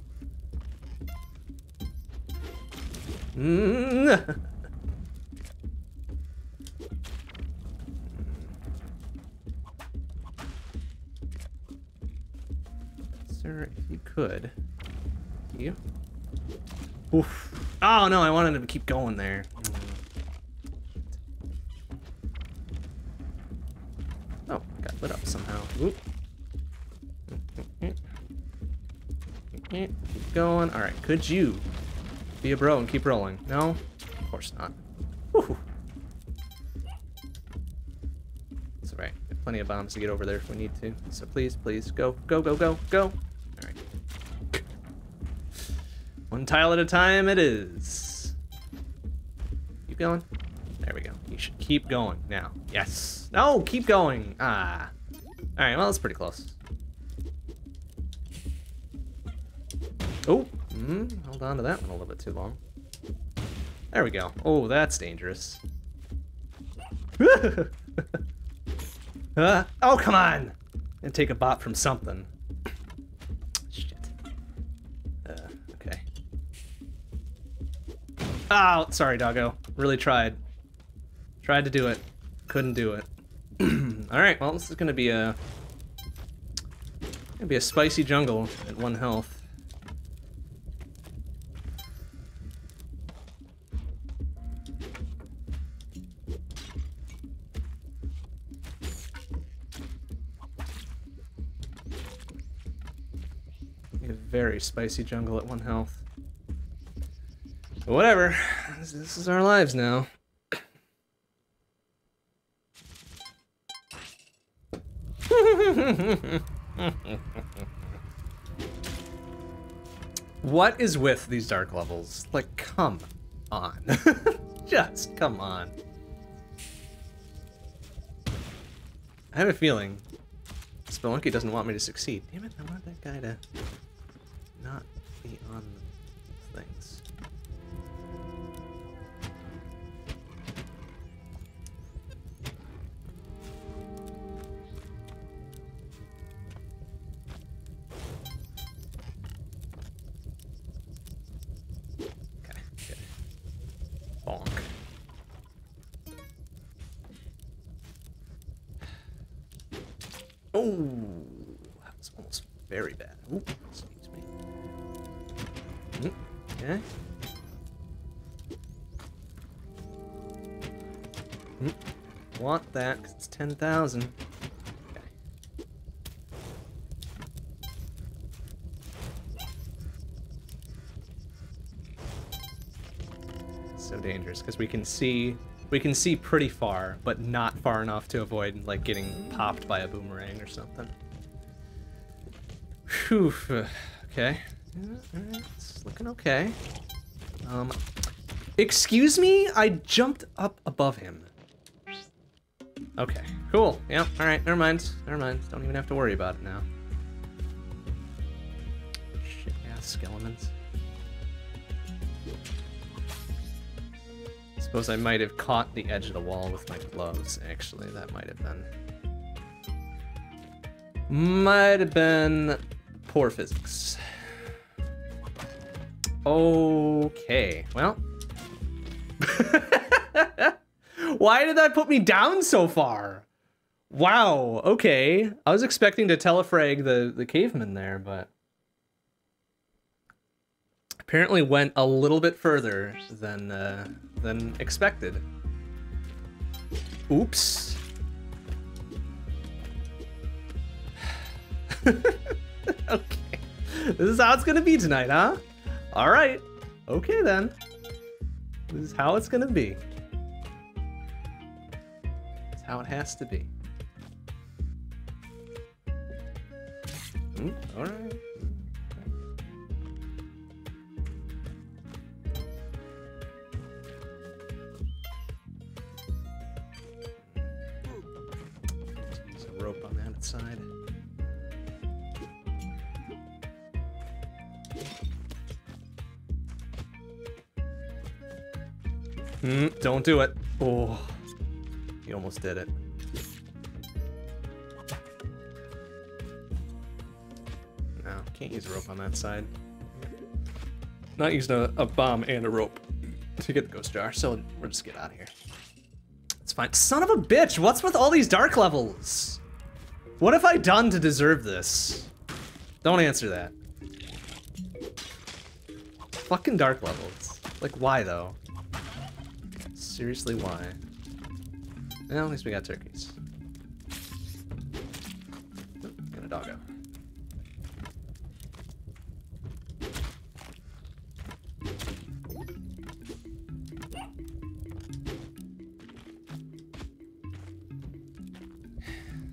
Mm. Sir, if you could. You? Oof. Oh no, I wanted him to keep going there. Oh, got lit up somehow. Oop. Keep going. Alright, could you be a bro and keep rolling? No? Of course not. Whew. It's alright. Plenty of bombs to get over there if we need to. So please, please, go, go, go, go, go. One tile at a time it is. Keep going. There we go. You should keep going now. Yes. No, keep going. Ah. Alright, well, that's pretty close. Oh, mm, hold on to that one a little bit too long. There we go. Oh, that's dangerous. uh, oh, come on! And take a bot from something. Oh, sorry, doggo. Really tried. Tried to do it. Couldn't do it. Alright, well, this is gonna be a... Gonna be a spicy jungle at one health. A very spicy jungle at one health. But whatever. This, this is our lives now. what is with these dark levels? Like, come on. Just come on. I have a feeling Spelunky doesn't want me to succeed. Damn it, I want that guy to not be on things. Very bad. Ooh, excuse me. Mm, Okay. Mm, Want that, 'cause it's 10,000. Okay. So dangerous, because we can see we can see pretty far, but not far enough to avoid like getting popped by a boomerang or something. Whew. Okay. It's looking okay. Um, excuse me? I jumped up above him. Okay, cool. Yeah, alright, never mind. Never mind. Don't even have to worry about it now. Shit ass skeletons. Suppose I might have caught the edge of the wall with my gloves, actually. That might have been. Might have been poor physics. Okay, well. Why did that put me down so far? Wow, okay. I was expecting to telefrag the, the caveman there, but... Apparently went a little bit further than, uh, than expected. Oops. okay. This is how it's gonna be tonight, huh? Alright. Okay then. This is how it's gonna be. It's how it has to be. Mm, Alright. Use rope on that side. Mm, don't do it. Oh. You almost did it. No, can't use a rope on that side. Not using a, a bomb and a rope to get the ghost jar, so we'll just get out of here. It's fine. Son of a bitch, what's with all these dark levels? What have I done to deserve this? Don't answer that. Fucking dark levels. Like, why though? Seriously, why? Well, at least we got turkeys. And a doggo.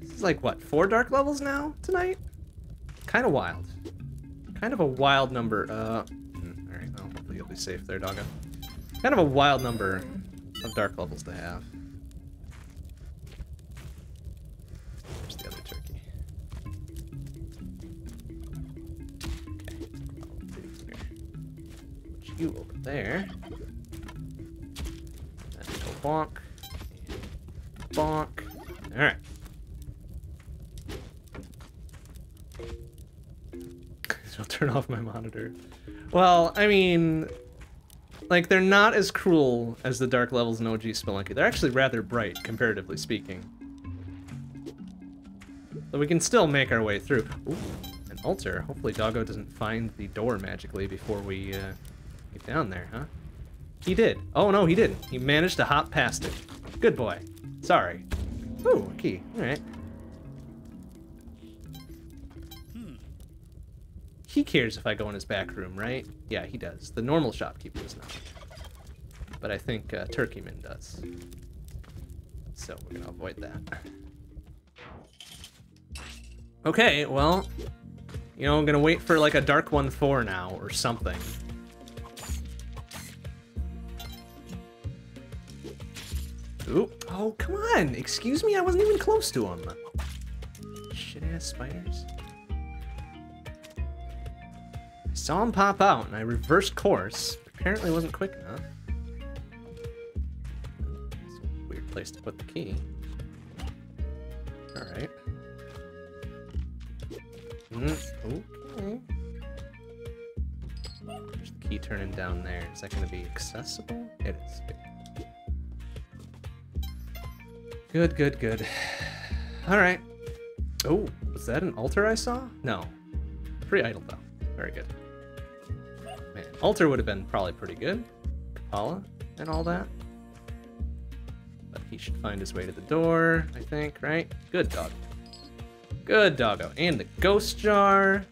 This is like, what, four dark levels now tonight? Kind of wild. Kind of a wild number. Uh, safe there, doggo. Kind of a wild number of dark levels to have. There's the other turkey. Okay, you over there. And go bonk. Bonk. Alright. I'll turn off my monitor. Well, I mean, like, they're not as cruel as the dark levels in OG Spelunky. They're actually rather bright, comparatively speaking. But we can still make our way through. Ooh, an altar. Hopefully Doggo doesn't find the door magically before we uh, get down there, huh? He did. Oh, no, he didn't. He managed to hop past it. Good boy. Sorry. Ooh, a key. All right. He cares if I go in his back room, right? Yeah, he does. The normal shopkeeper does not. But I think uh, Turkeyman does. So we're gonna avoid that. Okay, well, you know, I'm gonna wait for like a Dark One 4 now or something. Ooh. Oh, come on! Excuse me, I wasn't even close to him. Shit ass spiders. Saw him pop out and I reversed course. Apparently wasn't quick enough. weird place to put the key. Alright. Mm, okay. There's the key turning down there. Is that going to be accessible? It is. Good, good, good. Alright. Oh, was that an altar I saw? No. Free idol, though. Very good. Man, altar would have been probably pretty good. Kapala and all that. But he should find his way to the door, I think, right? Good dog. Good doggo. And the ghost jar.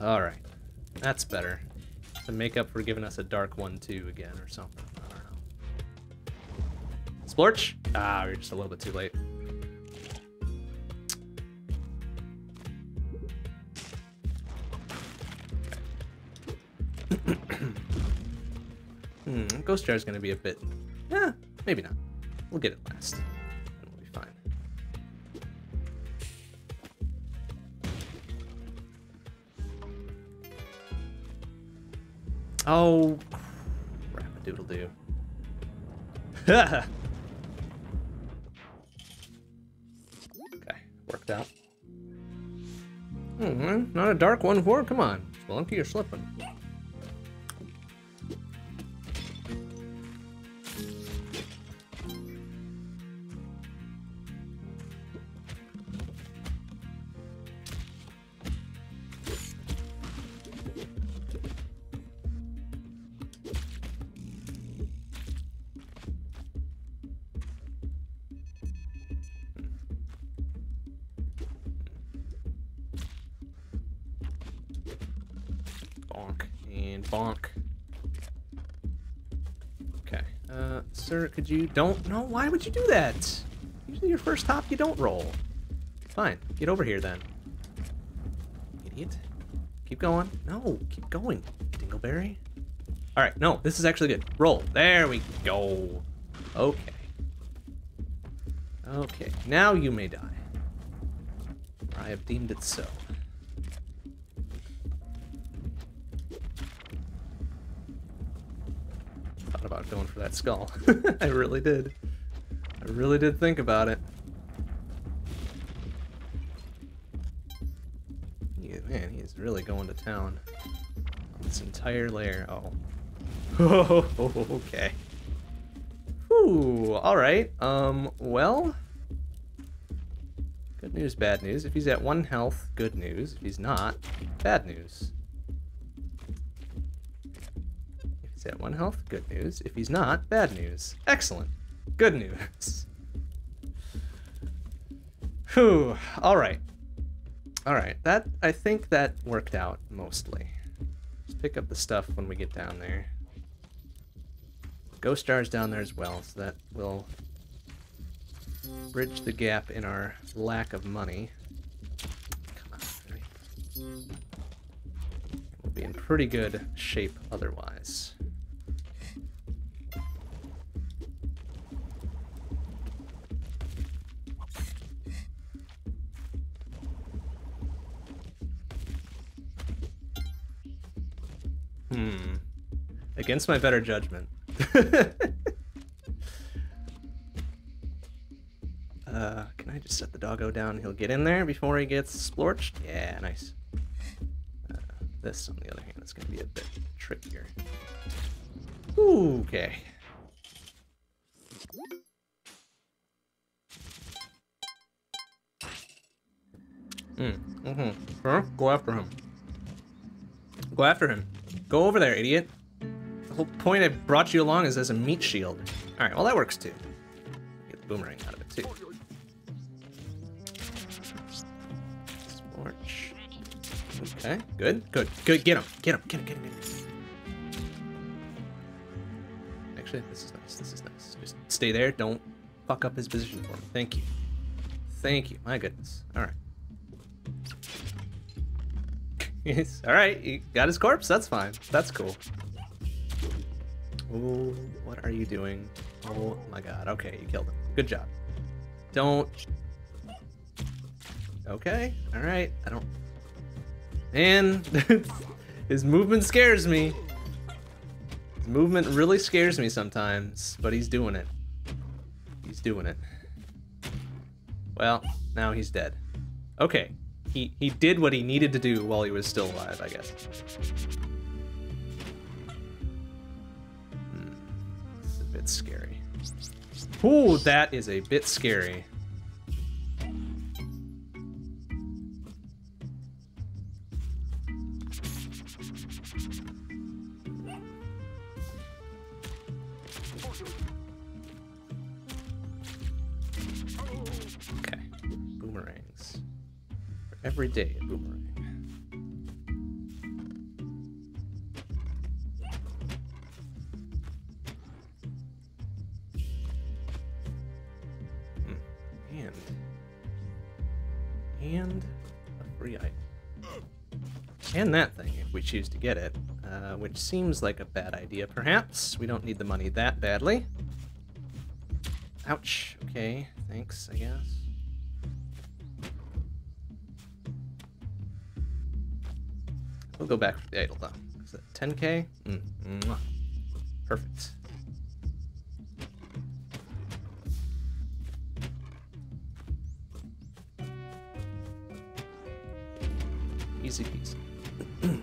Alright. That's better. To make up for giving us a dark one too again or something. I don't know. Splorch? Ah, we are just a little bit too late. Hmm, Ghost Jar is going to be a bit... Yeah, maybe not. We'll get it last. We'll be fine. Oh, crap-a-doodle-doo. okay, worked out. Hmm, not a dark one for. Come on, Spelunky, you're slipping. Bonk and bonk. Okay. Uh, sir, could you don't no, why would you do that? Usually your first hop you don't roll. Fine, get over here then. Idiot. Keep going. No, keep going. Dingleberry. Alright, no, this is actually good. Roll. There we go. Okay. Okay, now you may die. I have deemed it so. That skull. I really did. I really did think about it. He, man, he's really going to town. This entire layer. Oh. Oh, okay. Whew, alright. Um, well... Good news, bad news. If he's at one health, good news. If he's not, bad news. One health, good news. If he's not, bad news. Excellent. Good news. Whew. Alright. Alright. That I think that worked out mostly. Just pick up the stuff when we get down there. Ghost Jar's down there as well, so that will bridge the gap in our lack of money. Right? We'll be in pretty good shape otherwise. Hmm. Against my better judgment. uh, can I just set the doggo down? He'll get in there before he gets splorched? Yeah, nice. Uh, this, on the other hand, is going to be a bit trickier. Ooh, Okay. Mm, mm-hmm. Sure, go after him. Go after him. Go over there, idiot. The whole point I brought you along is as a meat shield. Alright, well that works too. Get the boomerang out of it too. Okay, good, good, good. Get him, get him, get him, get him, get him. Actually, this is nice, this is nice. Just stay there, don't fuck up his position for me. Thank you. Thank you, my goodness. Alright. All right, he got his corpse. That's fine. That's cool. Oh, what are you doing? Oh my god. Okay, you killed him. Good job. Don't. Okay. All right. I don't. Man, his movement scares me. His movement really scares me sometimes, but he's doing it. He's doing it. Well, now he's dead. Okay, he he did what he needed to do while he was still alive, I guess. Hmm. It's a bit scary. Ooh, that is a bit scary. Every day, a boomerang. Hmm, And and a free item. And that thing, if we choose to get it, uh, which seems like a bad idea, perhaps. We don't need the money that badly. Ouch. Okay, thanks, I guess. We'll go back for the idol though. Is that 10k? Mm. Perfect. Easy peasy.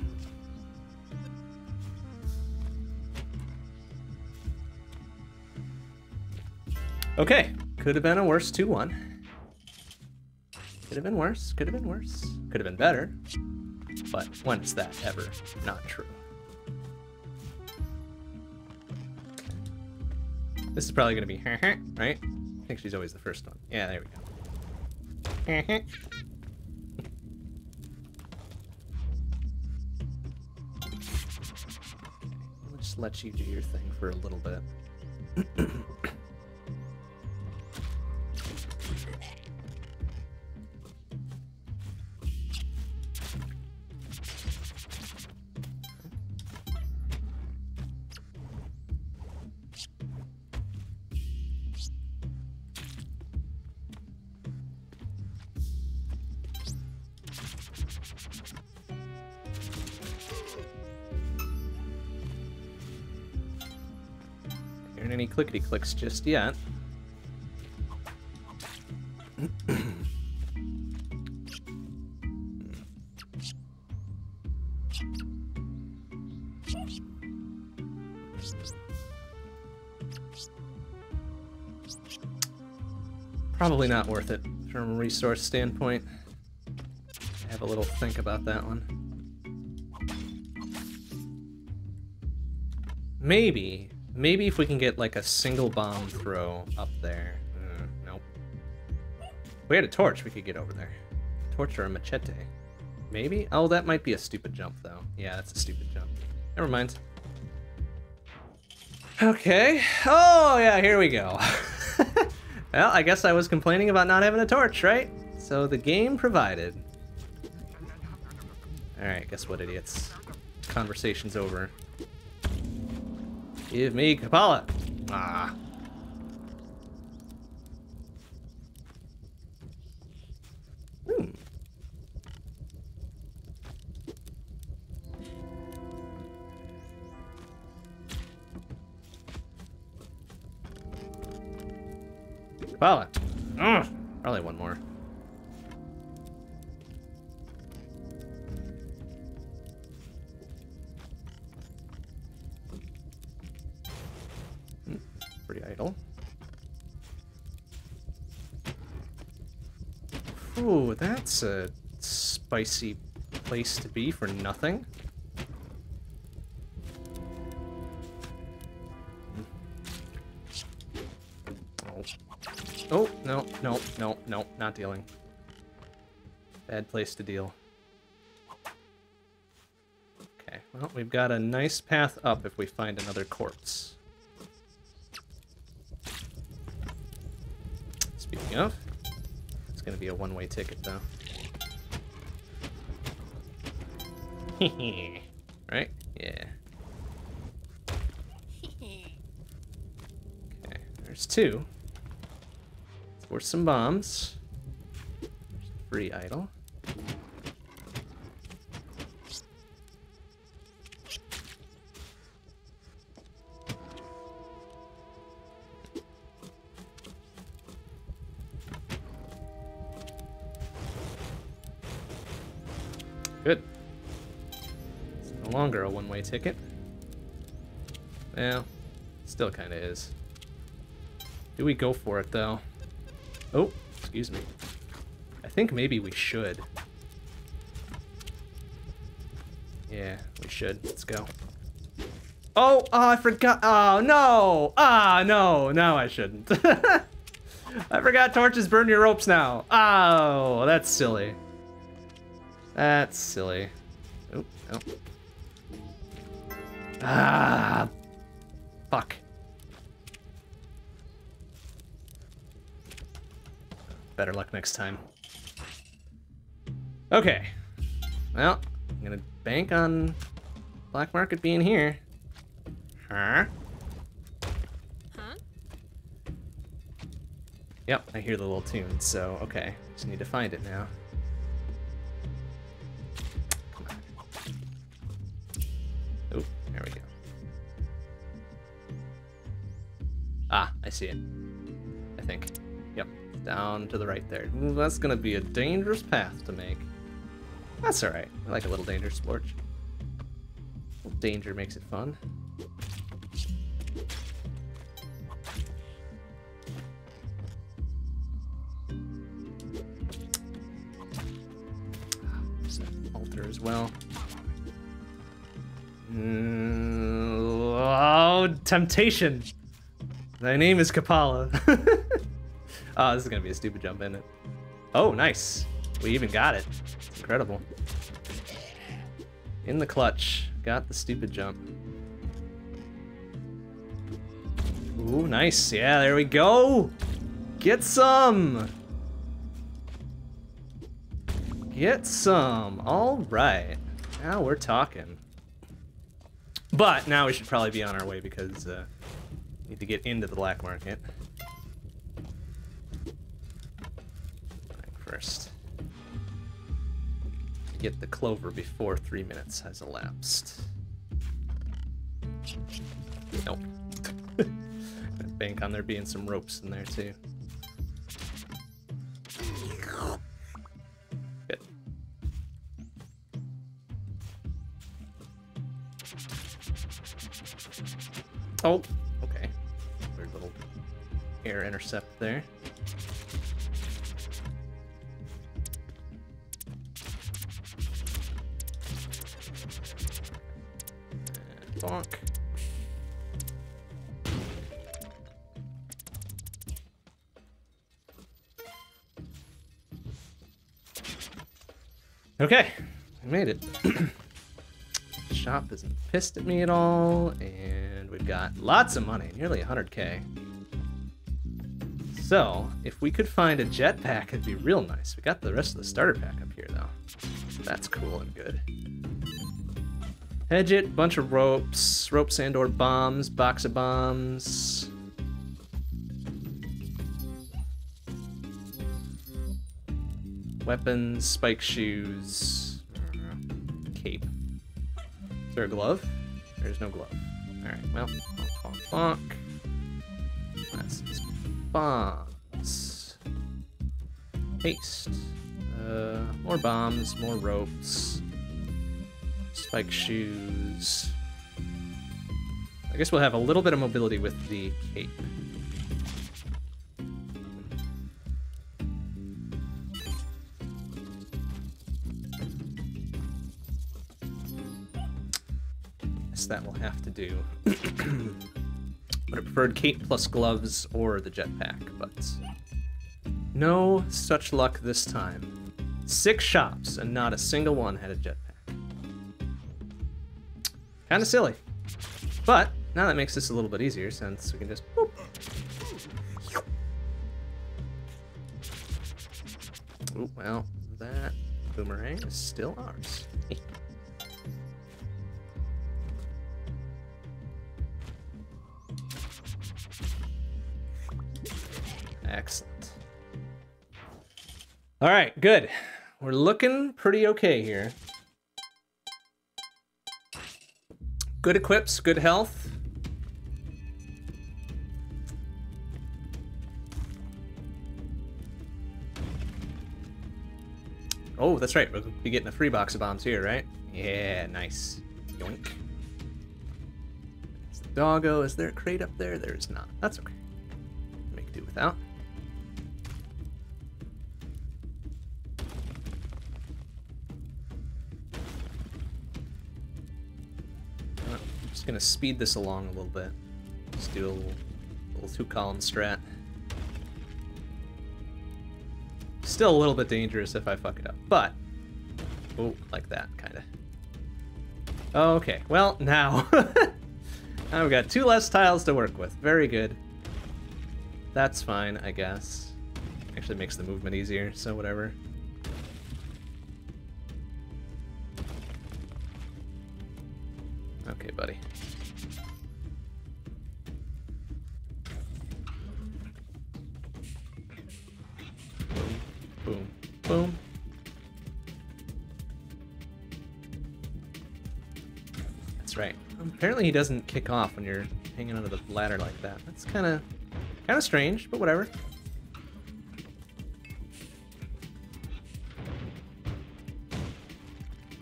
okay, could have been a worse 2-1. Could have been worse, could have been worse, could have been better. But when is that ever not true? This is probably gonna be right? I think she's always the first one. Yeah, there we go. I'll just let you do your thing for a little bit. just yet. Probably not worth it from a resource standpoint. Have a little think about that one. Maybe maybe if we can get like a single bomb throw up there. Uh, nope. We had a torch, we could get over there. Torch or a machete. Maybe? Oh, that might be a stupid jump though. Yeah, that's a stupid jump. Never mind. Okay. Oh, yeah, here we go. well, I guess I was complaining about not having a torch, right? So the game provided. Alright, guess what, idiots? Conversation's over. Give me Kapala! That's a spicy place to be for nothing. Oh. No, no, no, no, not dealing. Bad place to deal. Okay, well, we've got a nice path up if we find another corpse. Speaking of, it's gonna be a one-way ticket, though. right? Yeah. Okay, there's two. For some bombs. Free idol. Longer a one-way ticket. Well, still kind of is. Do we go for it, though? Oh, excuse me. I think maybe we should. Yeah, we should. Let's go. Oh, oh, I forgot. Oh, no. Ah, no. No, I shouldn't. I forgot torches burn your ropes now. Oh, that's silly. That's silly. Oh, oh. Ah. Fuck. Better luck next time. Okay. Well, I'm gonna bank on black market being here. Huh? Huh? Yep, I hear the little tune, so okay. Just need to find it now. I see it. I think. Yep, down to the right there. Ooh, that's gonna be a dangerous path to make. That's alright. I like a little danger sport. Danger makes it fun. There's an altar as well. Mm, oh, temptation! Thy name is Kapala. oh, this is gonna be a stupid jump, isn't it? Oh, nice. We even got it. Incredible. In the clutch. Got the stupid jump. Ooh, nice. Yeah, there we go. Get some. Get some. All right. Now we're talking. But now we should probably be on our way because uh, need to get into the black market. First. Get the clover before three minutes has elapsed. Nope. Bank on there being some ropes in there too. Oh, air intercept there. And bonk. Okay, we made it. Shop isn't pissed at me at all, and we've got lots of money, nearly 100k. So, if we could find a jetpack, it'd be real nice. We got the rest of the starter pack up here, though. That's cool and good. Hedjet, bunch of ropes, ropes and or bombs, box of bombs. Weapons, spike shoes, cape. Is there a glove? There's no glove. Alright, well, bonk, bonk. That's bombs. Haste. Uh, more bombs, more ropes. Spike shoes. I guess we'll have a little bit of mobility with the cape. Guess that will have to do. Would have preferred cape plus gloves or the jetpack, but no such luck this time. Six shops and not a single one had a jetpack. Kind of silly. But now that makes this a little bit easier since we can just boop. Ooh, well, that boomerang is still ours. Excellent. All right, good. We're looking pretty okay here. Good equips, good health. Oh, that's right. We'll be getting a free box of bombs here, right? Yeah, nice. Yoink. Doggo. Is there a crate up there? There is not. That's okay. Make do without. Just gonna speed this along a little bit. Just do a little, little two column strat. Still a little bit dangerous if I fuck it up, but oh, like that kind of. Okay, well now now we've got two less tiles to work with. Very good. That's fine, I guess. Actually makes the movement easier, so whatever. Okay, buddy. He doesn't kick off when you're hanging onto the ladder like that. That's kind of kind of strange, but whatever.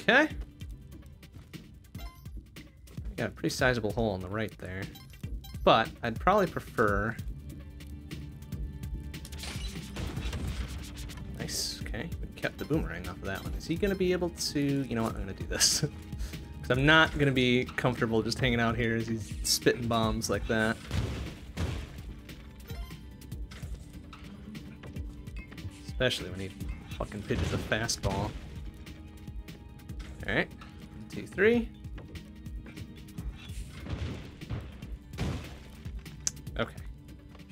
Okay. Got a pretty sizable hole on the right there. But I'd probably prefer... Nice, okay. We kept the boomerang off of that one. Is he going to be able to... You know what, I'm going to do this. Because I'm not going to be comfortable just hanging out here as he's spitting bombs like that. Especially when he fucking pitches a fastball. Alright. Two, three. Okay.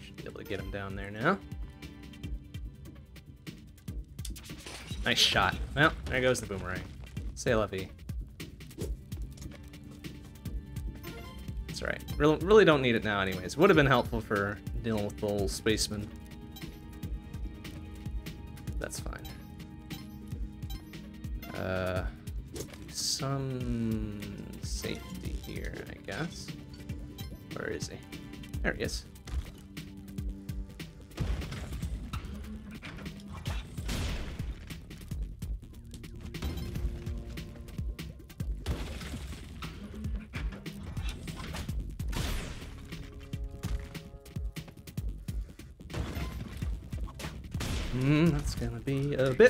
Should be able to get him down there now. Nice shot. Well, there goes the boomerang. Say la Really, don't need it now anyways. Would have been helpful for dealing with the little spaceman. That's fine. Uh, some safety here, I guess. Where is he? There he is.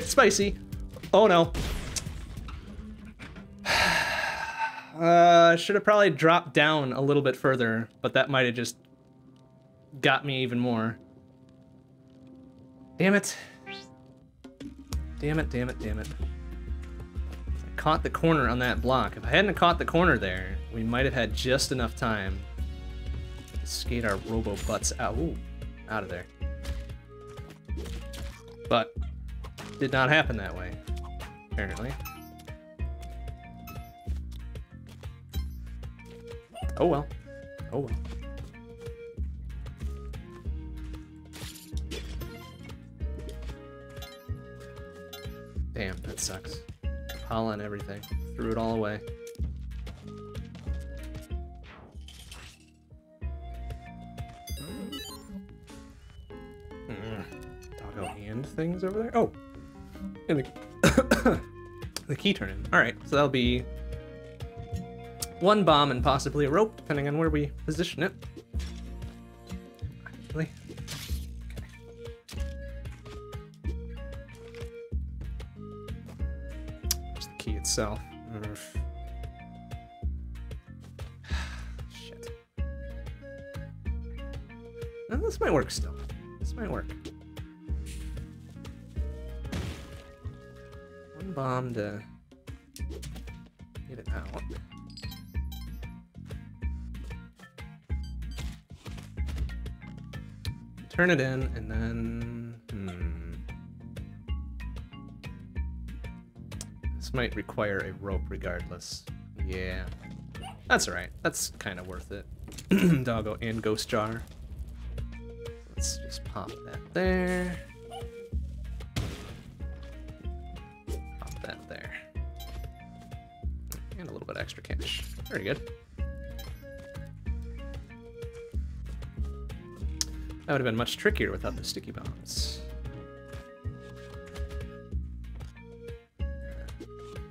Bit spicy. Oh no. Uh, should have probably dropped down a little bit further, but that might have just got me even more. Damn it. Damn it, damn it, damn it. I caught the corner on that block. If I hadn't caught the corner there, we might have had just enough time to skate our robo butts out, ooh, out of there. But did not happen that way, apparently. Oh well. Oh well. Damn, that sucks. And everything. Threw it all away. Mm. Doggo hand things over there? Oh! And the, the key turn in. Alright, so that'll be one bomb and possibly a rope, depending on where we position it. Actually. Okay. The key itself. Shit. Uh, this might work still. This might work. Bomb to get it out. Turn it in, and then... Hmm. This might require a rope regardless. Yeah. That's alright. That's kind of worth it. Doggo and Ghost Jar. Let's just pop that there. Very good. That would have been much trickier without the sticky bombs.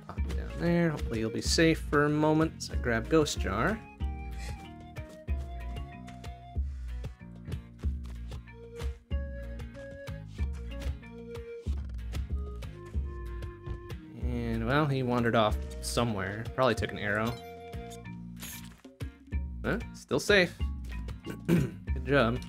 Pop you down there. Hopefully you'll be safe for a moment So I grab Ghost Jar. And, well, he wandered off somewhere. Probably took an arrow. Still safe. Good job.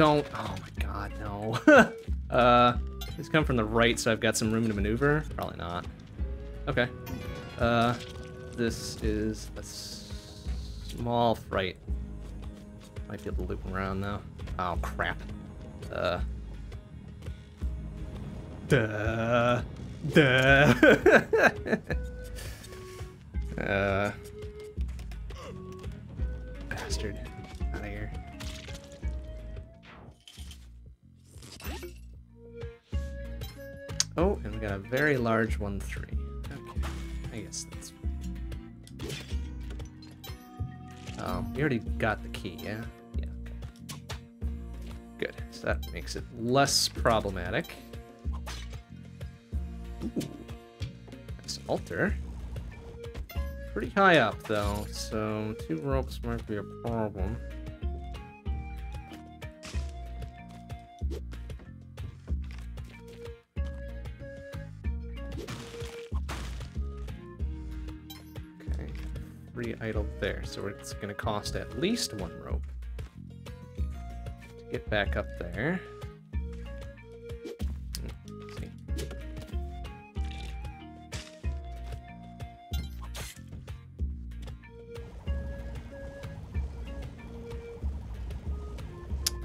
Don't. Oh my god, no. uh, he's come from the right, so I've got some room to maneuver. Probably not. Okay. Uh, this is a small fright. Might be able to loop around though. Oh crap. Uh. Duh. Duh. large one three. Okay, I guess that's. Um, we already got the key, yeah. Yeah. Okay. Good. So that makes it less problematic. Ooh, nice altar. Pretty high up though, so two ropes might be a problem. So it's gonna cost at least one rope to get back up there.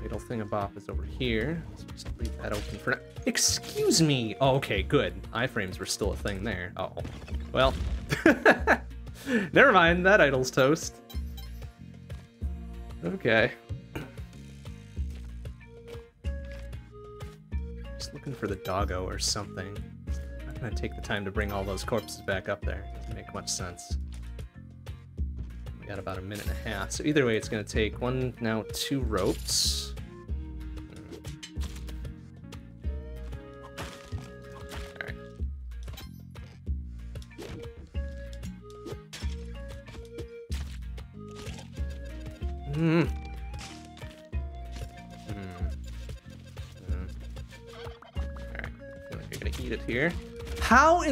Fatal Thingabop is over here. Let's just leave that open for now. Excuse me! Oh, okay, good. Iframes were still a thing there. Oh. Well. Never mind, that idol's toast. Okay. Just Looking for the doggo or something. I'm not gonna take the time to bring all those corpses back up there. Doesn't make much sense. We got about a minute and a half. So either way, it's gonna take one now two ropes.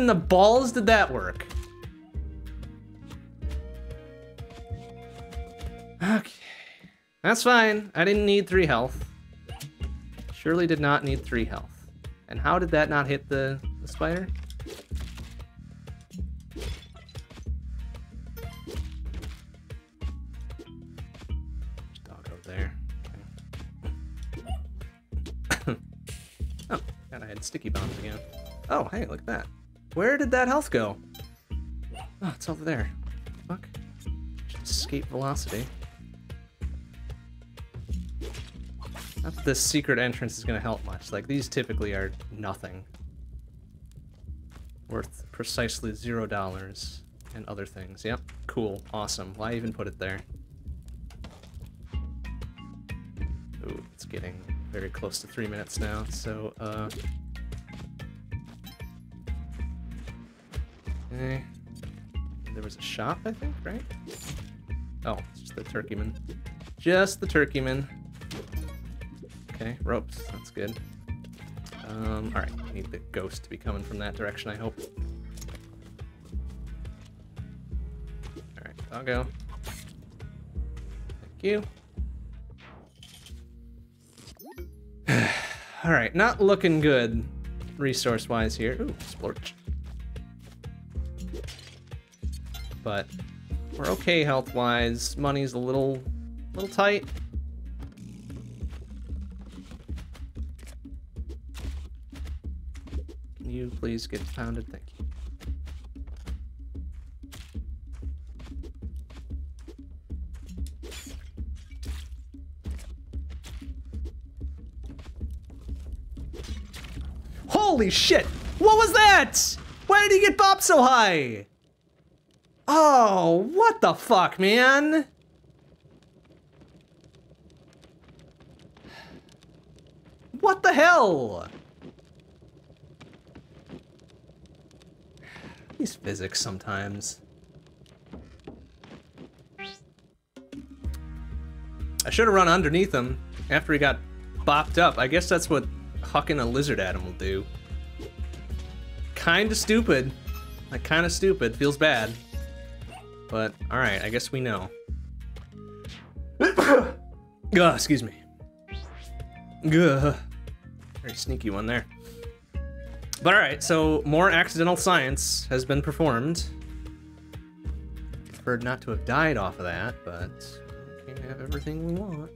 In the balls did that work? Okay. That's fine. I didn't need three health. Surely did not need three health. And how did that not hit the, the spider? Dog over there. Oh, and I had sticky bombs again. Oh, hey, look at that. Where did that health go? Oh, it's over there. Fuck. Escape velocity. Not that this secret entrance is going to help much. Like, these typically are nothing. Worth precisely zero dollars and other things. Yep, cool, awesome. Why even put it there? Ooh, it's getting very close to three minutes now, so, uh... Okay. There was a shop, I think, right? Oh, it's just the turkeyman. Just the turkeyman. Okay, ropes. That's good. Um, alright, I need the ghost to be coming from that direction, I hope. Alright, I'll go. Thank you. alright, not looking good resource-wise here. Ooh, splorch. But we're okay health-wise. Money's a little, little tight. Can you please get pounded? Thank you. Holy shit! What was that? Why did he get bopped so high? Oh, what the fuck, man? What the hell? These physics sometimes. I should have run underneath him after he got bopped up. I guess that's what hucking a lizard at him will do. Kinda stupid. Like, kinda stupid. Feels bad. But, alright, I guess we know. Ugh, excuse me. Ugh. Very sneaky one there. But alright, so more accidental science has been performed. Preferred not to have died off of that, but we can have everything we want.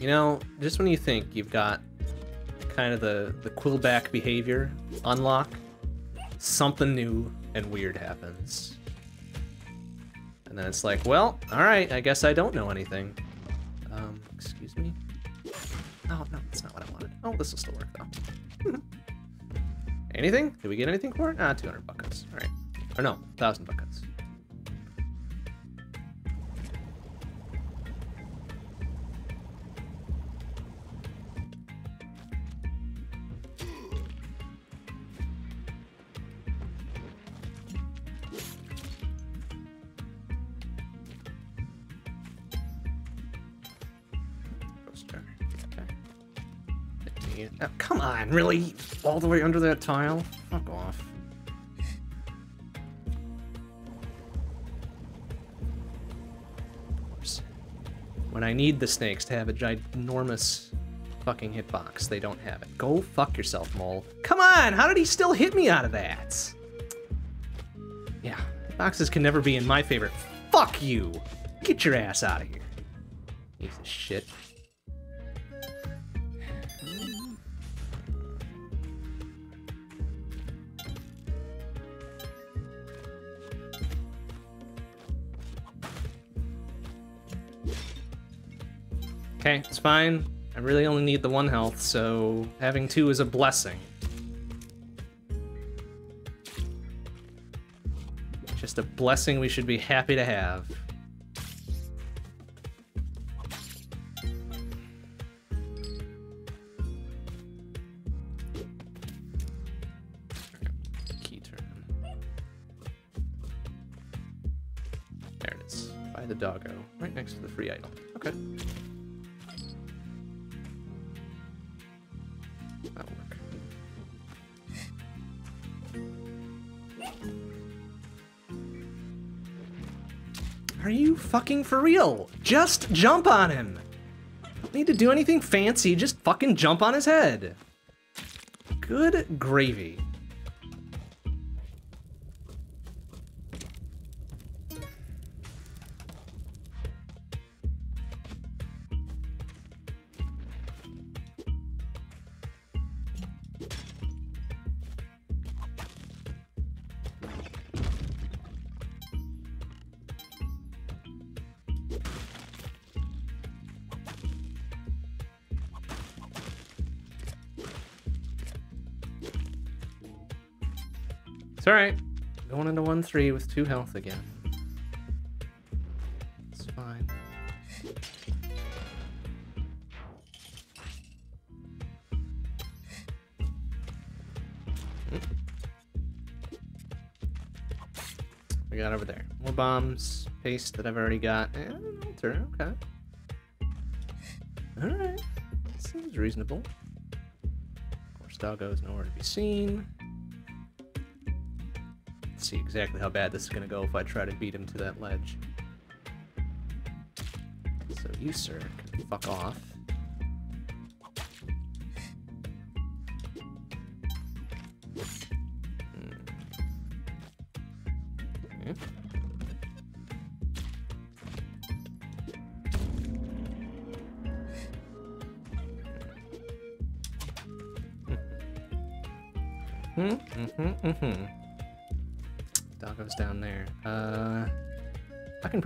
You know, just when you think you've got kind of the, the quillback behavior unlock, something new and weird happens. And then it's like, well, alright, I guess I don't know anything. Um, excuse me? Oh, no, that's not what I wanted. Oh, this will still work, though. anything? Did we get anything for it? Ah, 200 buckets. Alright. Or no, 1,000 buckets. Come on, really? All the way under that tile? Fuck off. When I need the snakes to have a ginormous fucking hitbox, they don't have it. Go fuck yourself, mole. Come on, how did he still hit me out of that? Yeah, boxes can never be in my favor. Fuck you! Get your ass out of here. Piece of shit. Okay, it's fine. I really only need the one health, so having two is a blessing. Just a blessing we should be happy to have. For real? Just jump on him! Don't need to do anything fancy, just fucking jump on his head. Good gravy. Going into 1 3 with 2 health again. It's fine. We got over there. More bombs, paste that I've already got, and an altar. Okay. Alright. Seems reasonable. Of course, doggo's nowhere to be seen. See exactly how bad this is gonna go if I try to beat him to that ledge. So you, sir, can fuck off.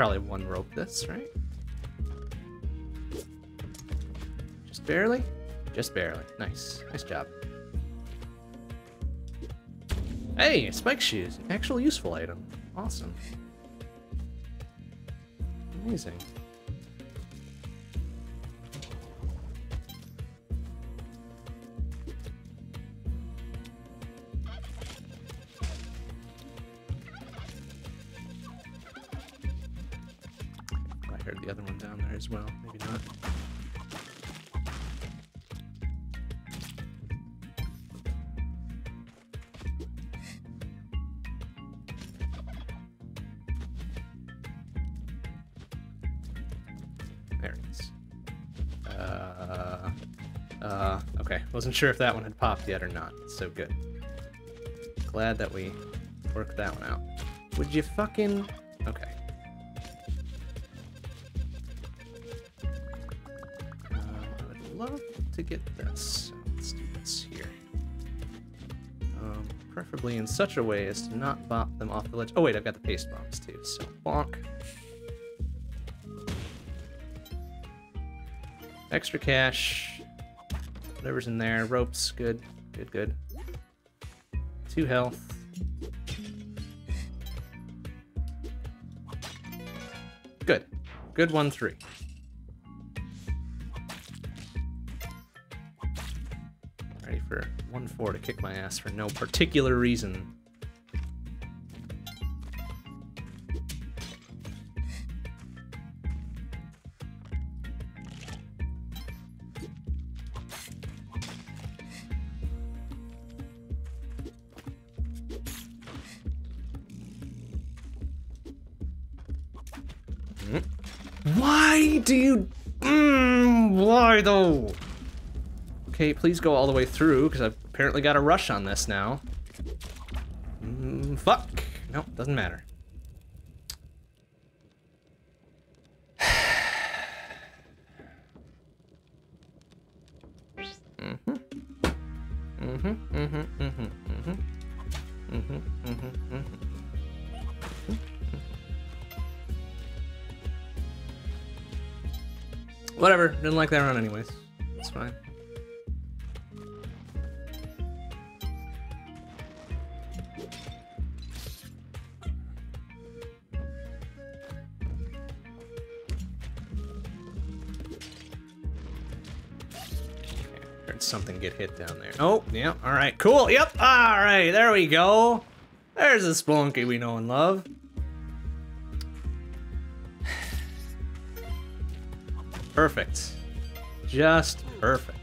Probably one rope this, right? Just barely? Just barely. Nice. Nice job. Hey, spike shoes. Actual useful item. Awesome. Amazing. Wasn't sure if that one had popped yet or not. So good. Glad that we worked that one out. Would you fucking... Okay. Um, I would love to get this. Let's do this here. Um, preferably in such a way as to not bop them off the ledge. Oh wait, I've got the paste bombs too. So bonk. Extra cash. Whatever's in there. Ropes, good. Good, good. Two health. Good. Good one three. Ready for one four to kick my ass for no particular reason. Why do you... Mm, why though? Okay, please go all the way through, because I've apparently got a rush on this now. Mm, fuck. Nope, doesn't matter. Whatever, didn't like that run anyways. It's fine. Heard something get hit down there. Oh, yeah, alright, cool, yep, alright, there we go. There's a Spelunky we know and love. Perfect. Just perfect.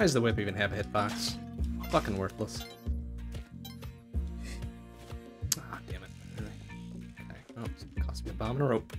Why does the whip even have a hitbox? Fucking worthless. Ah, damn it. Okay. Oh, it cost me a bomb and a rope.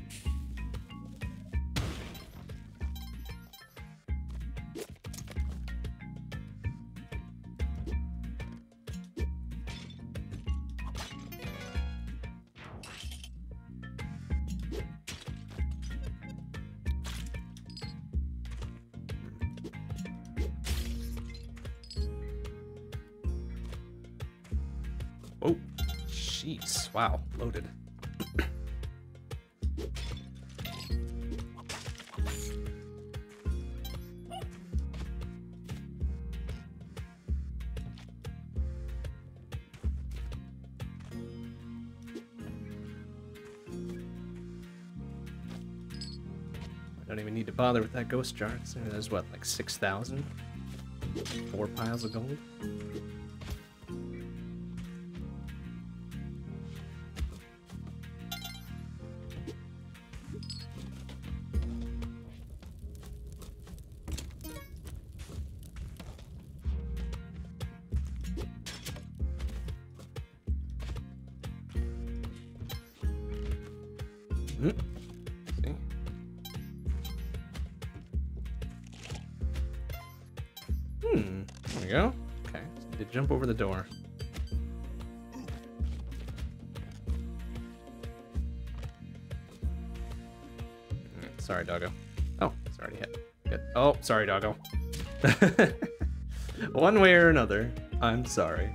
Bother with that ghost jar. There's what, like 6,000? Four piles of gold? Sorry, doggo. One way or another, I'm sorry.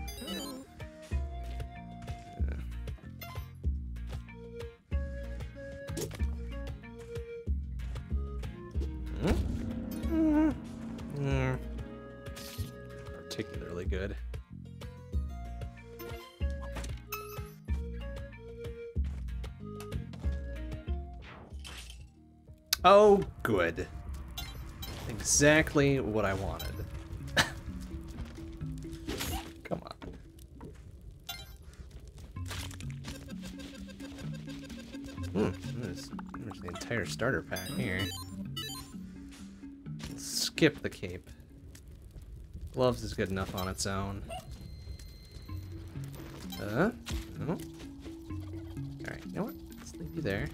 Particularly good. Oh, good. Exactly what I wanted. Come on. Hmm, there's, there's the entire starter pack here. Skip the cape. Gloves is good enough on its own. Uh, no. Alright, you know what? Let's leave you there.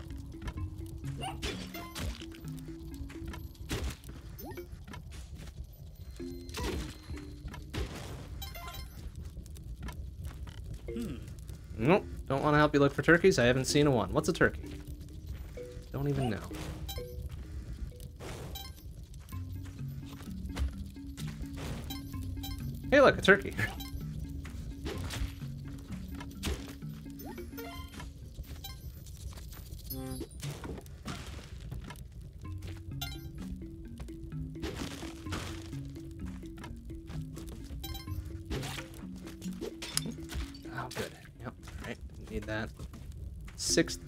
Help you look for turkeys. I haven't seen a one. What's a turkey? Don't even know. Hey, look, a turkey.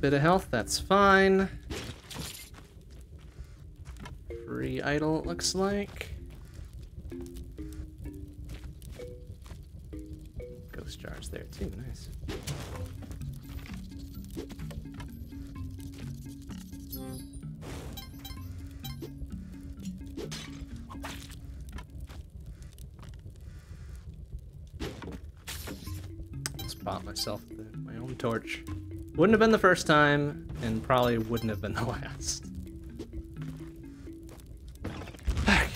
bit of health. That's fine. Free idol, it looks like. Ghost jars there too, nice. Spot myself with my own torch. Wouldn't have been the first time, and probably wouldn't have been the last. Okay,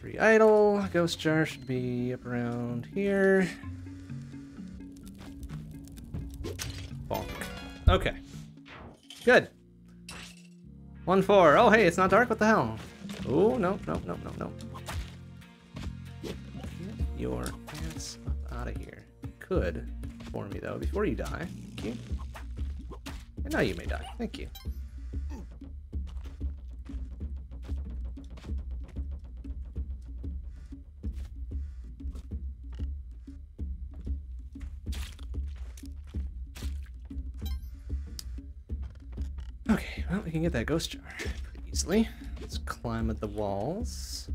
free idol. Ghost jar should be up around here. Bonk. Okay. Good. One four. Oh hey, it's not dark. What the hell? Oh no no no no no. Get your ass up out of here. Could for me though before you die. Thank you. And now you may die. Thank you. Okay, well, we can get that ghost jar pretty easily. Let's climb at the walls.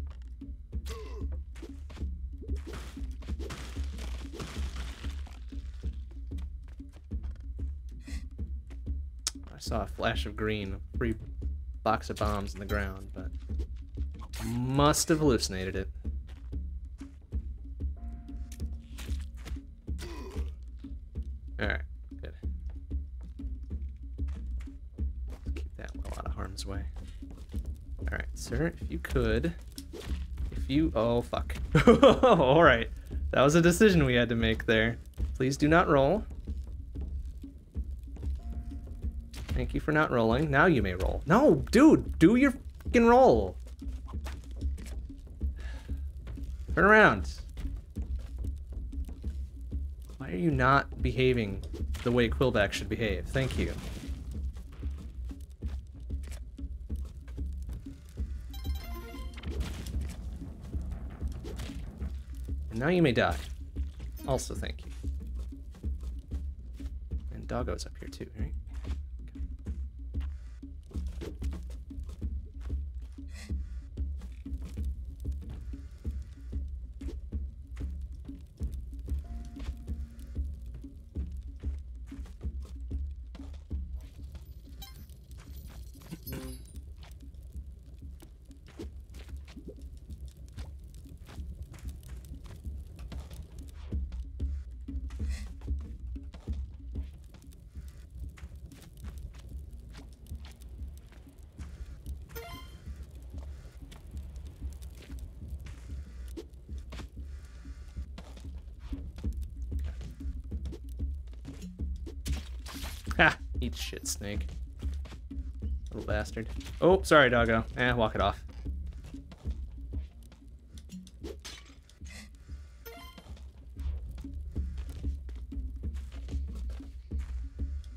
Saw a flash of green, free box of bombs in the ground, but must have hallucinated it. Alright, good. Keep that well out of harm's way. Alright, sir, if you could. If you. Oh, fuck. Alright. That was a decision we had to make there. Please do not roll. Thank you for not rolling. Now you may roll. No, dude, do your fucking roll. Turn around. Why are you not behaving the way Quillback should behave? Thank you. And now you may die. Also, thank you. And Doggo's up here too, right? Eat shit, snake. Little bastard. Oh, sorry, doggo. Eh, walk it off.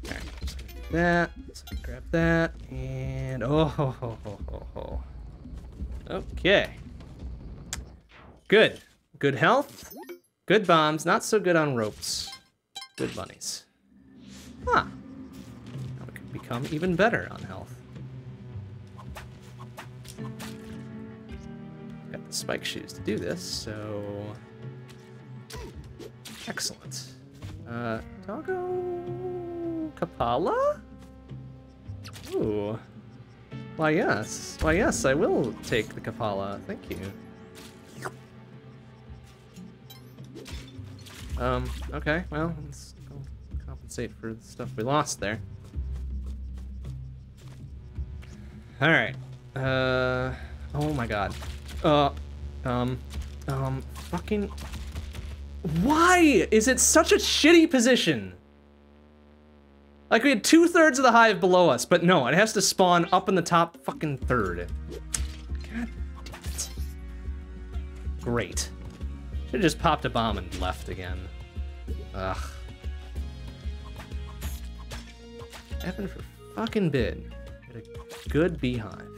Gonna that. So grab that, and oh, ho, ho, ho, ho, ho. Okay. Good. Good health. Good bombs. Not so good on ropes. Good bunnies. Even better on health. Got the spike shoes to do this, so... Excellent. Uh, Doggo... Kapala? Ooh. Why yes. Why yes, I will take the Kapala. Thank you. Um, okay, well, let's go compensate for the stuff we lost there. Alright. Uh, oh my god. Uh, um, um, fucking... Why is it such a shitty position? Like, we had two-thirds of the hive below us, but no, it has to spawn up in the top fucking third. God damn it. Great. Should've just popped a bomb and left again. Ugh. Evan for fucking bid. Good beehive.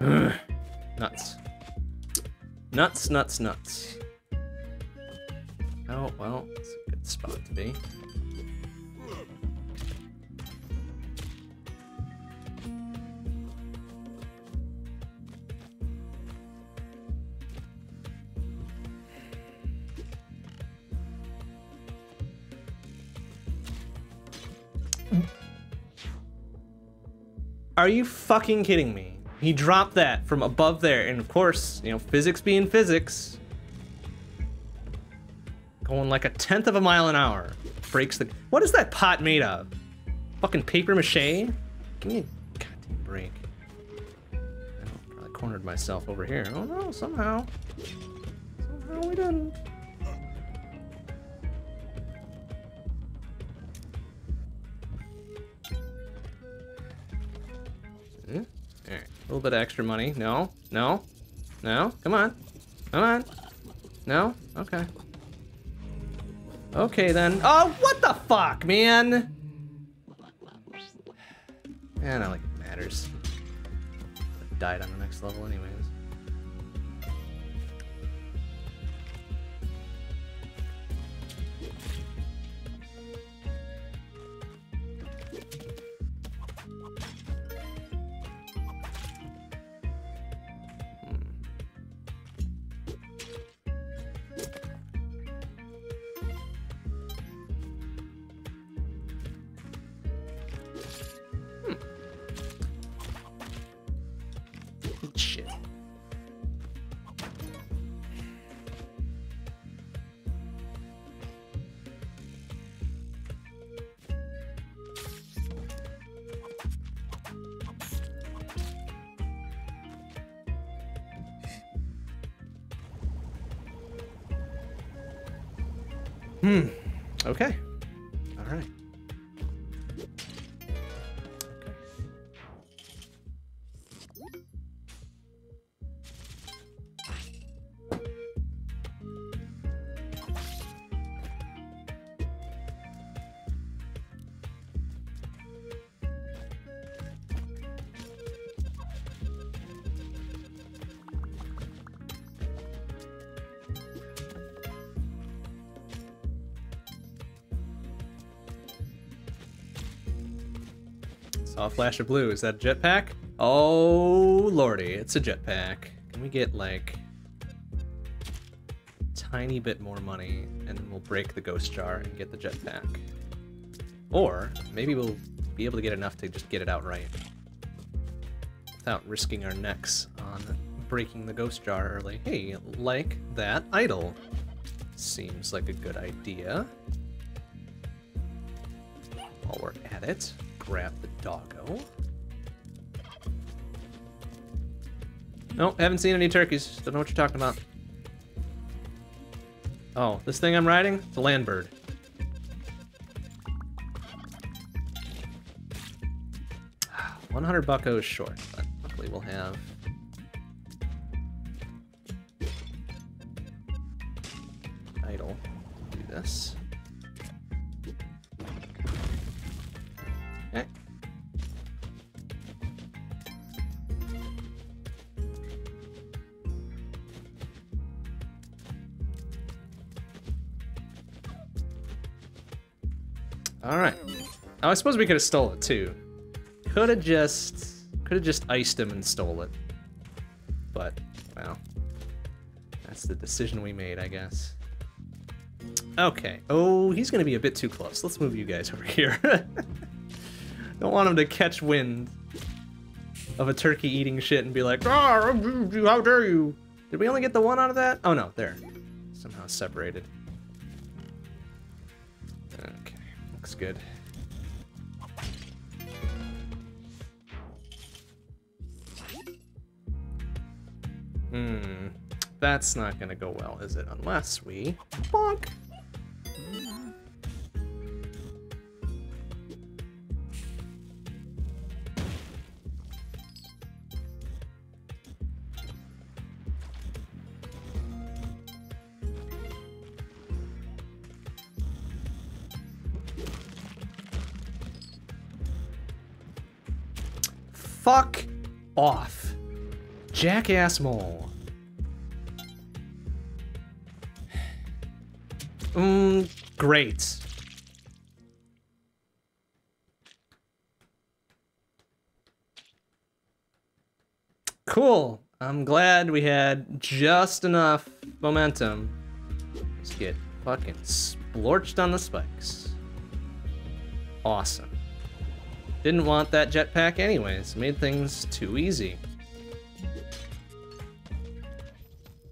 Ugh. Nuts. Nuts, nuts, nuts. Oh, well, it's a good spot to be. Are you fucking kidding me? He dropped that from above there, and of course, you know, physics being physics, going like a tenth of a mile an hour breaks the. What is that pot made of? Fucking paper mache? Give me a goddamn break. I cornered myself over here. Oh no, somehow. Somehow we didn't. Little bit of extra money. No, no, no. Come on, come on. No, okay. Okay then. Oh, what the fuck, man? Yeah, not like it matters. Died on the next level anyways. Saw a flash of blue. Is that a jetpack? Oh lordy, it's a jetpack. Can we get like tiny bit more money and then we'll break the ghost jar and get the jetpack. Or maybe we'll be able to get enough to just get it outright. Without risking our necks on breaking the ghost jar early. Hey, like that idol. Seems like a good idea. While we're at it, grab the doggo. No, haven't seen any turkeys. Don't know what you're talking about. Oh, this thing I'm riding? It's a land bird. One hundred buckos short, but hopefully we'll have. I suppose we could have stole it too. Could have just, could have just iced him and stole it. But, well, that's the decision we made, I guess. Okay. Oh, he's gonna be a bit too close. Let's move you guys over here. Don't want him to catch wind of a turkey eating shit and be like, "Ah, how dare you!" Did we only get the one out of that? Oh no, there. Somehow separated. Okay, looks good. That's not gonna go well, is it? Unless we bonk. Fuck off. Jackass mole. Great. Cool. I'm glad we had just enough momentum to get fucking splorched on the spikes. Awesome. Didn't want that jetpack anyways. Made things too easy.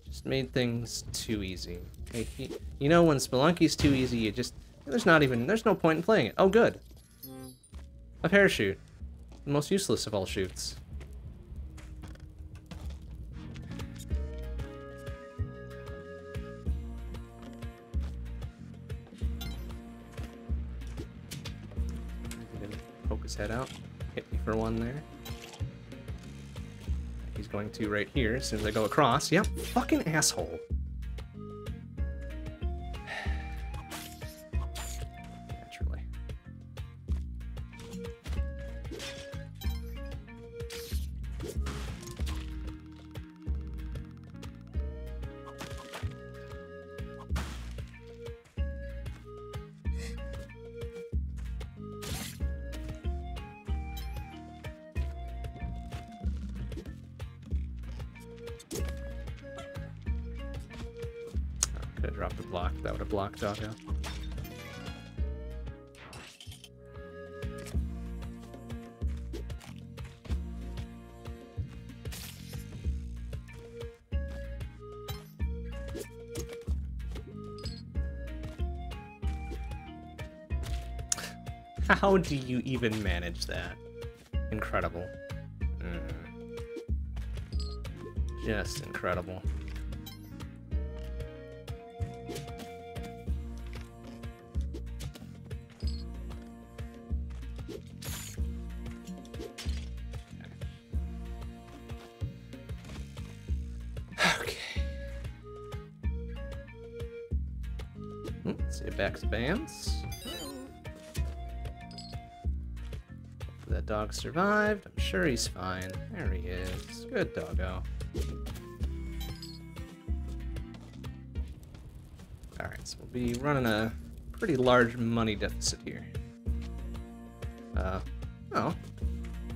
Just made things too easy. You know, when Spelunky's too easy, you just... There's not even... There's no point in playing it. Oh, good. A parachute. The most useless of all shoots. Poke his head out. Hit me for one there. He's going to right here as soon as I go across. Yep, fucking asshole. Doggo. How do you even manage that? Incredible. Mm. Just incredible. Bands. That dog survived. I'm sure he's fine. There he is. Good doggo. Alright, so we'll be running a pretty large money deficit here. Uh, oh.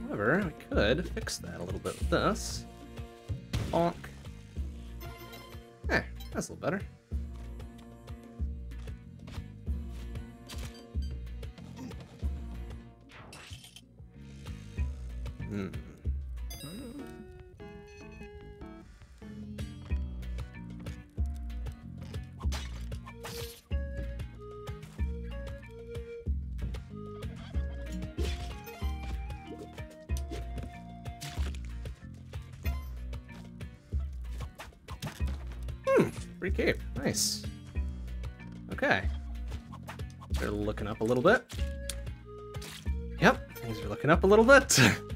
However, we could fix that a little bit with this. Bonk. Eh, that's a little better. Up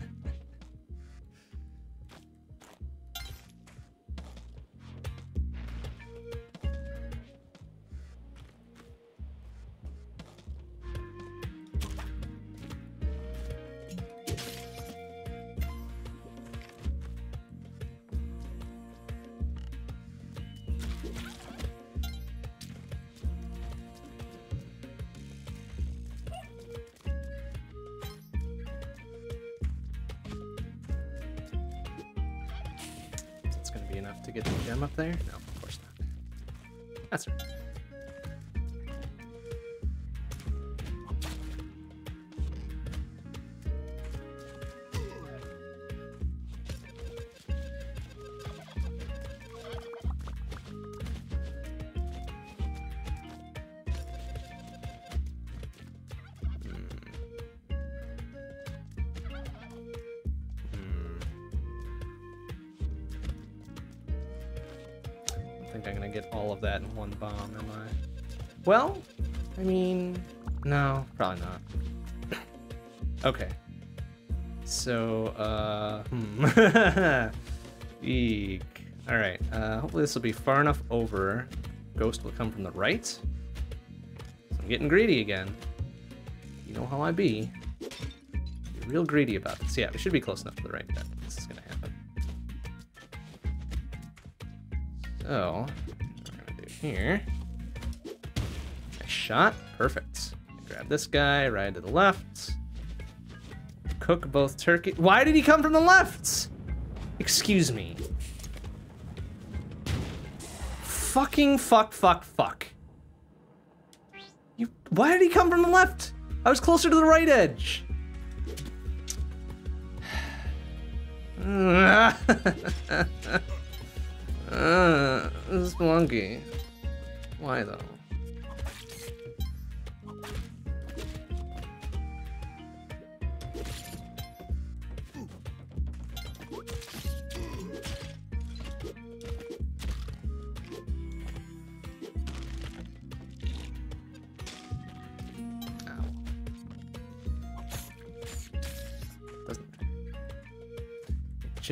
Well, I mean, no, probably not. okay. So, uh, hmm. Eek. Alright, uh, hopefully this will be far enough over. Ghost will come from the right. So I'm getting greedy again. You know how I be. Be real greedy about this. Yeah, we should be close enough to the right that this is gonna happen. So, what we're gonna do here. Shot. Perfect. Grab this guy, ride to the left. Cook both turkey. Why did he come from the left? Excuse me. Fucking fuck, fuck, fuck. You. Why did he come from the left? I was closer to the right edge. uh, Splunky. Why though?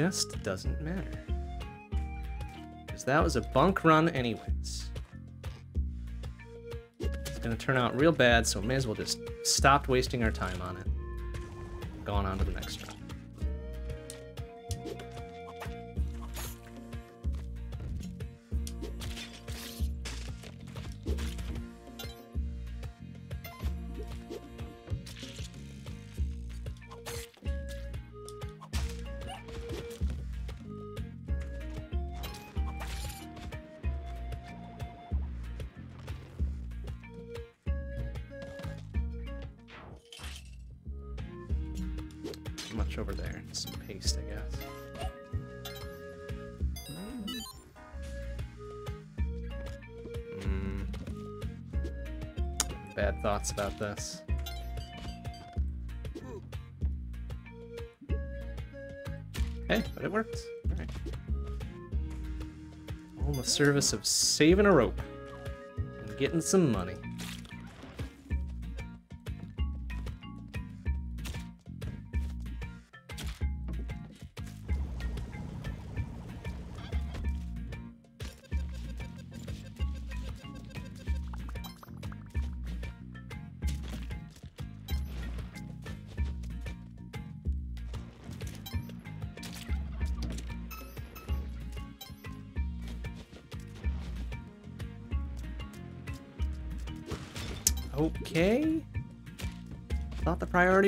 Just doesn't matter. Because that was a bunk run anyways. It's gonna turn out real bad, so may as well just stop wasting our time on it. Going on to the next run. Paste, I guess. Mm. Bad thoughts about this. Hey, but it worked. Alright. All in the service of saving a rope and getting some money.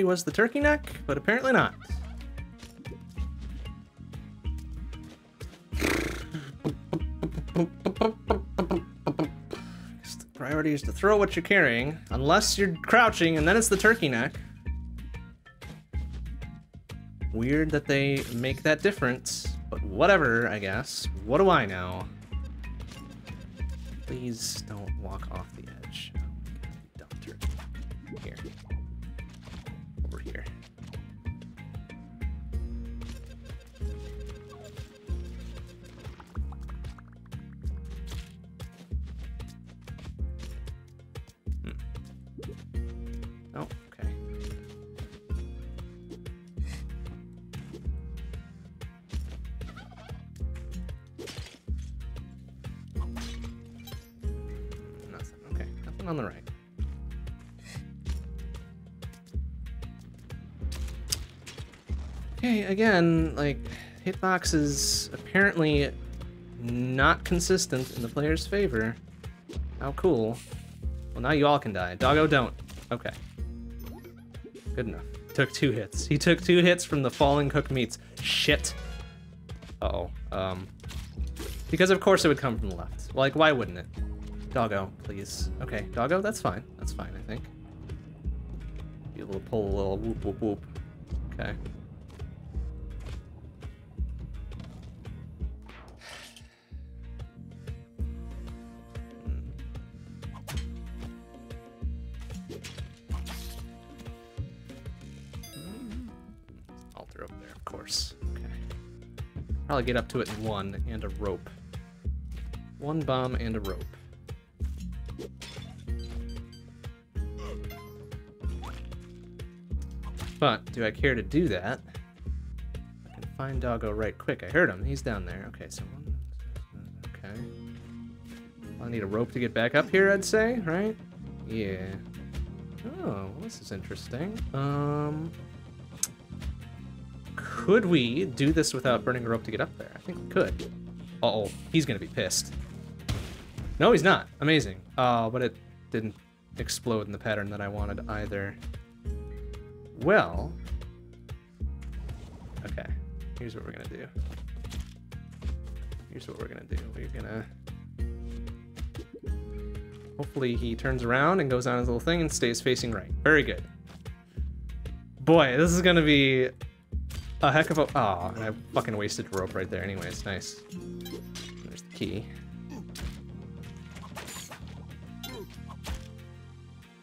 Was the turkey neck, but apparently not. The priority is to throw what you're carrying, unless you're crouching, and then it's the turkey neck. Weird that they make that difference, but whatever, I guess. What do I know? Please don't walk off the edge. Again, like, hitbox is apparently not consistent in the player's favor. How cool. Well, now you all can die. Doggo, don't. Okay. Good enough. Took two hits. He took two hits from the falling cooked meats. Shit. Uh-oh. Um, because of course it would come from the left. Like, why wouldn't it? Doggo, please. Okay, doggo, that's fine. That's fine, I think. Be able to pull a little whoop whoop whoop. Okay. Probably get up to it in one and a rope. One bomb and a rope. But do I care to do that? I can find Doggo right quick. I heard him. He's down there. Okay, so one. Okay. I need a rope to get back up here, I'd say, right? Yeah. Oh, well, this is interesting. Um. Could we do this without burning a rope to get up there? I think we could. Uh oh, he's gonna be pissed. No, he's not. Amazing. Uh, but it didn't explode in the pattern that I wanted either. Well, okay. Here's what we're gonna do. Here's what we're gonna do. We're gonna. Hopefully he turns around and goes on his little thing and stays facing right. Very good. Boy, this is gonna be a heck of a... Oh, and I fucking wasted rope right there anyways. Nice. There's the key.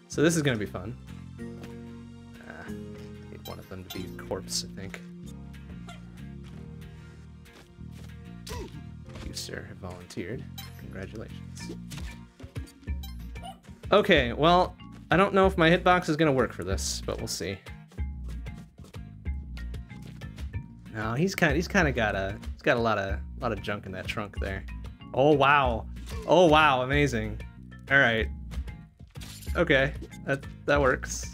So this is gonna be fun. Ah, need one of them to be corpse, I think. You, sir, have volunteered. Congratulations. Okay, well, I don't know if my hitbox is gonna work for this, but we'll see. He's kind he's kind of got a he's got a lot of lot of junk in that trunk there. Oh wow, oh wow, amazing. All right, okay, that that works.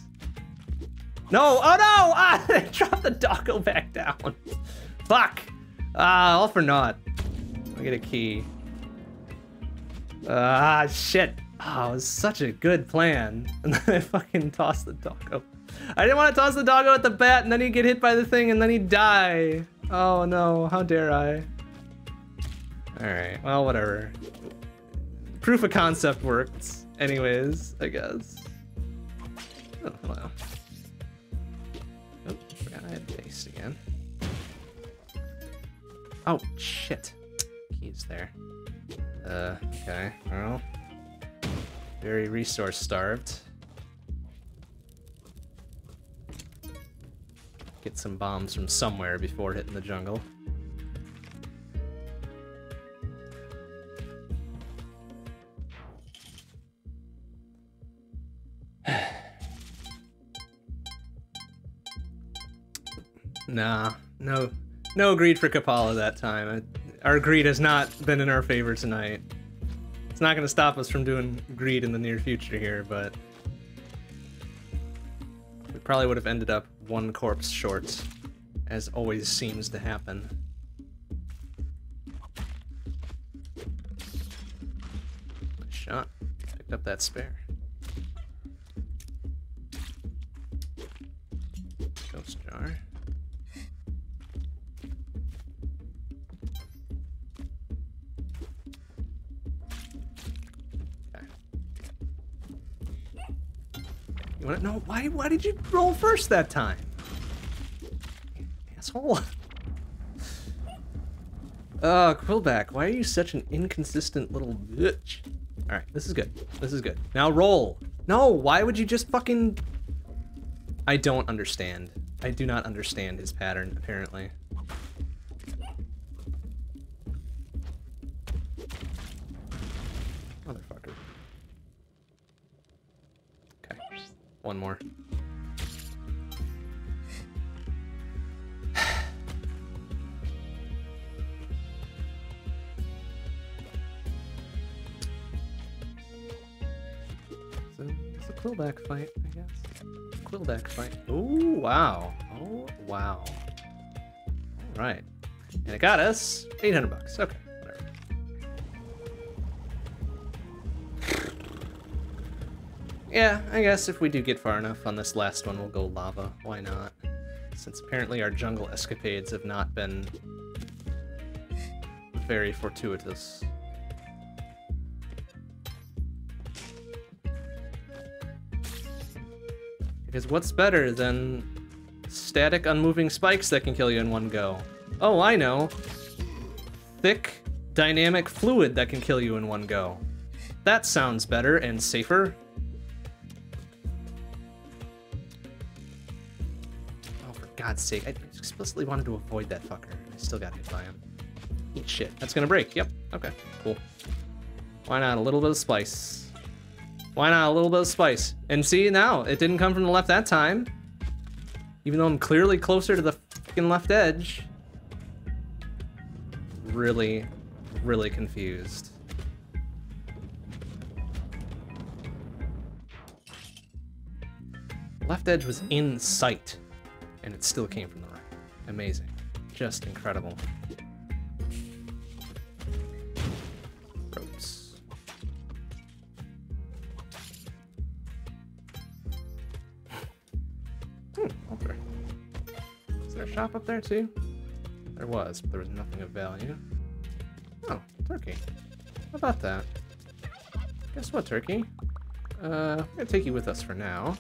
No, oh no! Ah, I dropped the doggo back down. Fuck. Ah, all for naught. I get a key. Ah, shit. Oh, it was such a good plan. And then I fucking tossed the doggo. I didn't want to toss the doggo at the bat and then he'd get hit by the thing and then he'd die. Oh no, how dare I? Alright, well, whatever. Proof of concept worked, anyways, I guess. Oh, well. Oh, forgot I had paste again. Oh, shit. Keys there. Uh, okay, well. Very resource starved. Get some bombs from somewhere before hitting the jungle. nah, no, no greed for Kapala that time. Our greed has not been in our favor tonight. It's not going to stop us from doing greed in the near future here, but we probably would have ended up one corpse short, as always seems to happen. Shot. Picked up that spare. Ghost jar. Wanna know why why did you roll first that time? Asshole. Oh, Quillback, why are you such an inconsistent little bitch? Alright, this is good. This is good. Now roll. No, why would you just fucking... I don't understand. I do not understand his pattern, apparently. One more. So it's a Quillback fight, I guess. Quillback fight. Oh wow. Oh wow. Alright. And it got us 800 bucks. Okay, Yeah, I guess if we do get far enough on this last one, we'll go lava. Why not? Since apparently our jungle escapades have not been very fortuitous. Because what's better than static unmoving spikes that can kill you in one go? Oh, I know. Thick dynamic fluid that can kill you in one go. That sounds better and safer. God's sake. I explicitly wanted to avoid that fucker. I still got hit by him. Eat shit. That's gonna break. Yep. Okay. Cool. Why not a little bit of spice? Why not a little bit of spice? And see, now, it didn't come from the left that time. Even though I'm clearly closer to the fucking left edge. Really, really confused. Left edge was in sight, and it still came from the right. Amazing. Just incredible. Ropes. Hmm, okay. Is there a shop up there too? There was, but there was nothing of value. Oh, turkey. How about that? Guess what, turkey? Uh, I'm gonna take you with us for now.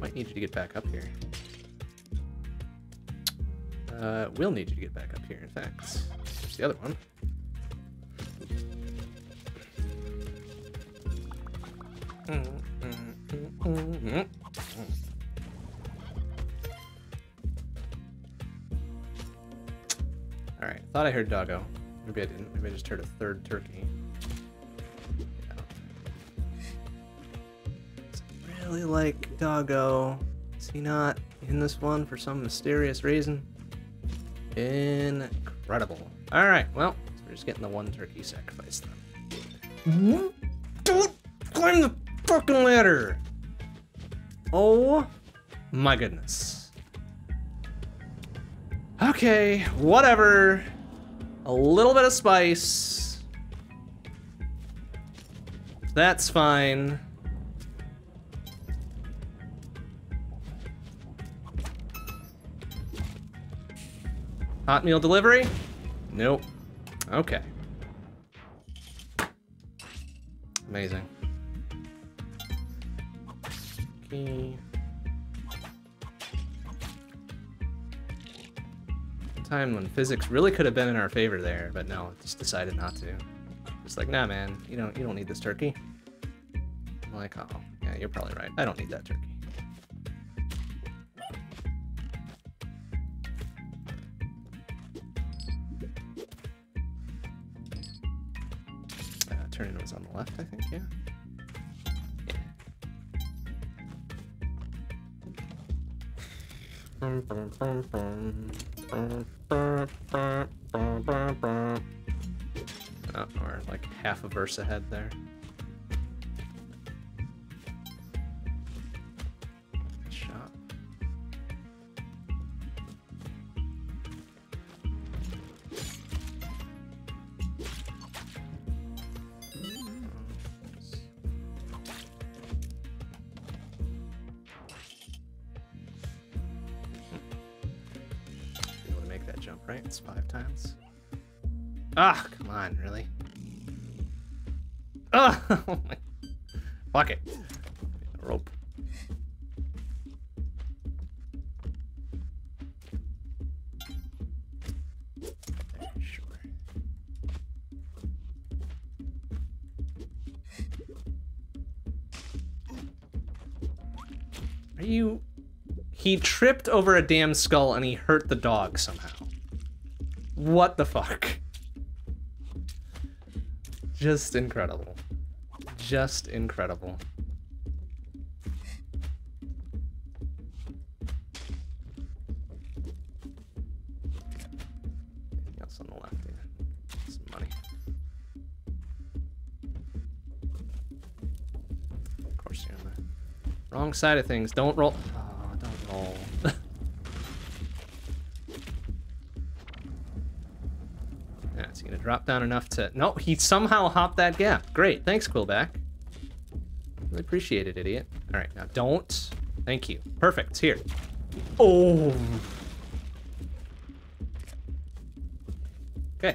Might need you to get back up here. Uh, we'll need you to get back up here. In fact, there's the other one. All right, thought I heard doggo. Maybe I didn't. Maybe I just heard a third turkey. Really like doggo. Is he not in this one for some mysterious reason? Incredible. All right, well, so we're just getting the one turkey sacrifice then. Don't climb the fucking ladder! Oh my goodness. Okay, whatever. A little bit of spice. That's fine. Hot meal delivery? Nope. Okay. Amazing. Okay. Time when physics really could have been in our favor there, but no, just decided not to. Just like, nah, man, you don't, you don't need this turkey. I'm like, oh, yeah, you're probably right. I don't need that turkey. Was on the left, I think, yeah. Oh, or like half a verse ahead there. Oh fuck it. Rope. Are you... He tripped over a damn skull and he hurt the dog somehow. What the fuck? Just incredible. Just incredible. On the left here? Some money. Of course you're wrong side of things. Don't roll. Oh, don't roll. He gonna drop down enough to... No, he somehow hopped that gap. Great, thanks, Quillback. Really appreciate it, idiot. All right, now don't. Thank you. Perfect, here. Oh. Okay.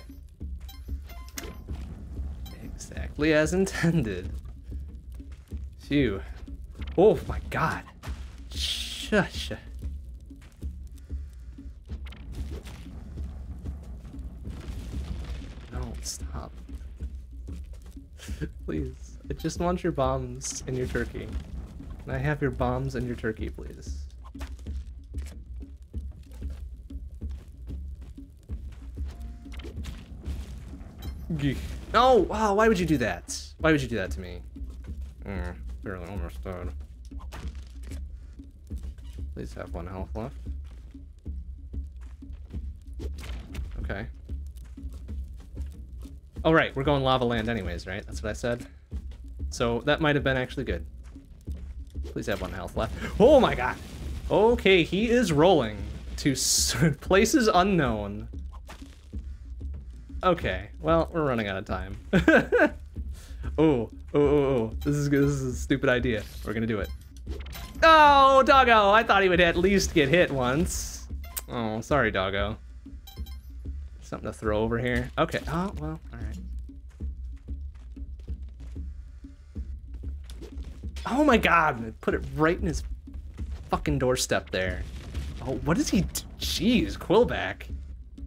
Exactly as intended. Phew. Oh my god. Shush. No, stop. please. I just want your bombs and your turkey. Can I have your bombs and your turkey, please? No! Wow, why would you do that? Why would you do that to me? Mm, barely almost died. Please have one health left. Okay. Oh, right, we're going lava land anyways, right? That's what I said. So that might have been actually good. Please have one health left. Oh my god! Okay, he is rolling to places unknown. Okay, well, we're running out of time. oh, oh, oh, oh. This is, this is a stupid idea. We're gonna do it. Oh, doggo! I thought he would at least get hit once. Oh, sorry, doggo. Something to throw over here. Okay. Oh, well, alright. Oh my god! I Put it right in his fucking doorstep there. Oh, what is he? Jeez, Quillback.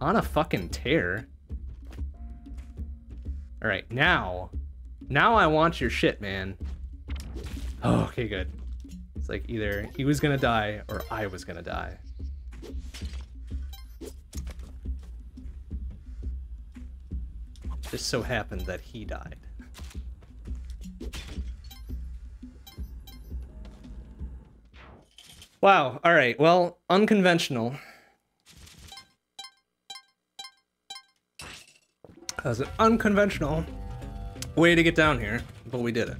On a fucking tear. Alright, now. Now I want your shit, man. Oh, okay, good. It's like either he was gonna die or I was gonna die. Just so happened that he died. Wow, alright, well, unconventional. That was an unconventional way to get down here, but we did it.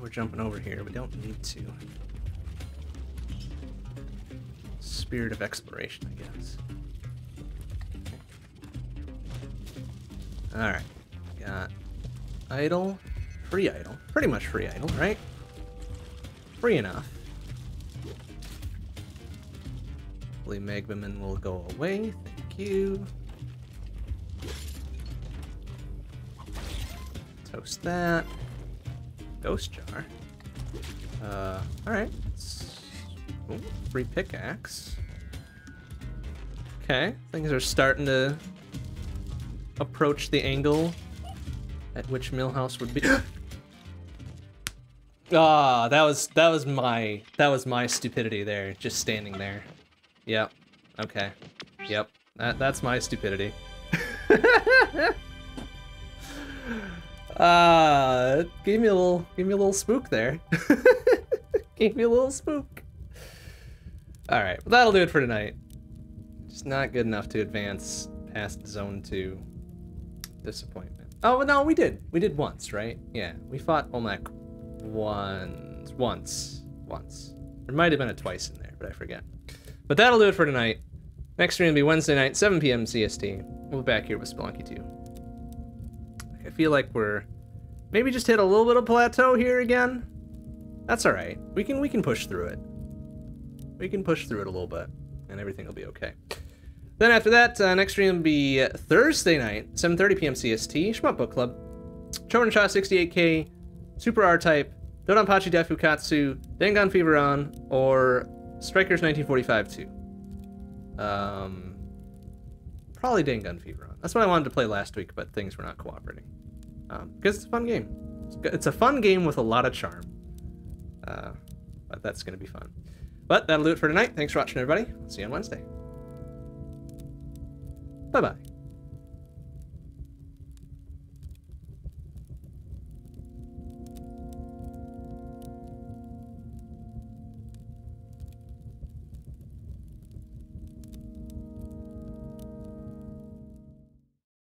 We're jumping over here, we don't need to. Spirit of exploration, I guess. Alright, got idol, free idol, pretty much free idol, right? Free enough. Hopefully Magmamin will go away, thank you. Toast that. Ghost jar. Uh, alright. Free pickaxe. Okay, things are starting to approach the angle at which Millhouse would be. Ah, that was that was my that was my stupidity there, just standing there. Yep. Okay. Yep. That that's my stupidity. Ah, uh, gave me a little gave me a little spook there. gave me a little spook. All right, well, that'll do it for tonight. Just not good enough to advance past zone two. Disappointment. Oh no, we did. We did once, right? Yeah, we fought Olmec once, once, once. There might have been a twice in there, but I forget. But that'll do it for tonight. Next stream will be Wednesday night, 7 p.m. CST. We'll be back here with Spelunky 2. I feel like we're maybe just hit a little bit of plateau here again. That's all right. We can we can push through it. We can push through it a little bit, and everything will be okay. Then after that, uh, next stream will be Thursday night, 7:30 p.m. CST. Shmup Book Club. Chorensha 68K, Super R-Type, DoDonPachi Daifukkatsu, Dangun Feveron, or Strikers 1945 2. Um, probably Dangun Feveron. That's what I wanted to play last week, but things were not cooperating. Um, because it's a fun game. It's a fun game with a lot of charm. Uh, but that's going to be fun. But that'll do it for tonight. Thanks for watching, everybody. See you on Wednesday. Bye-bye.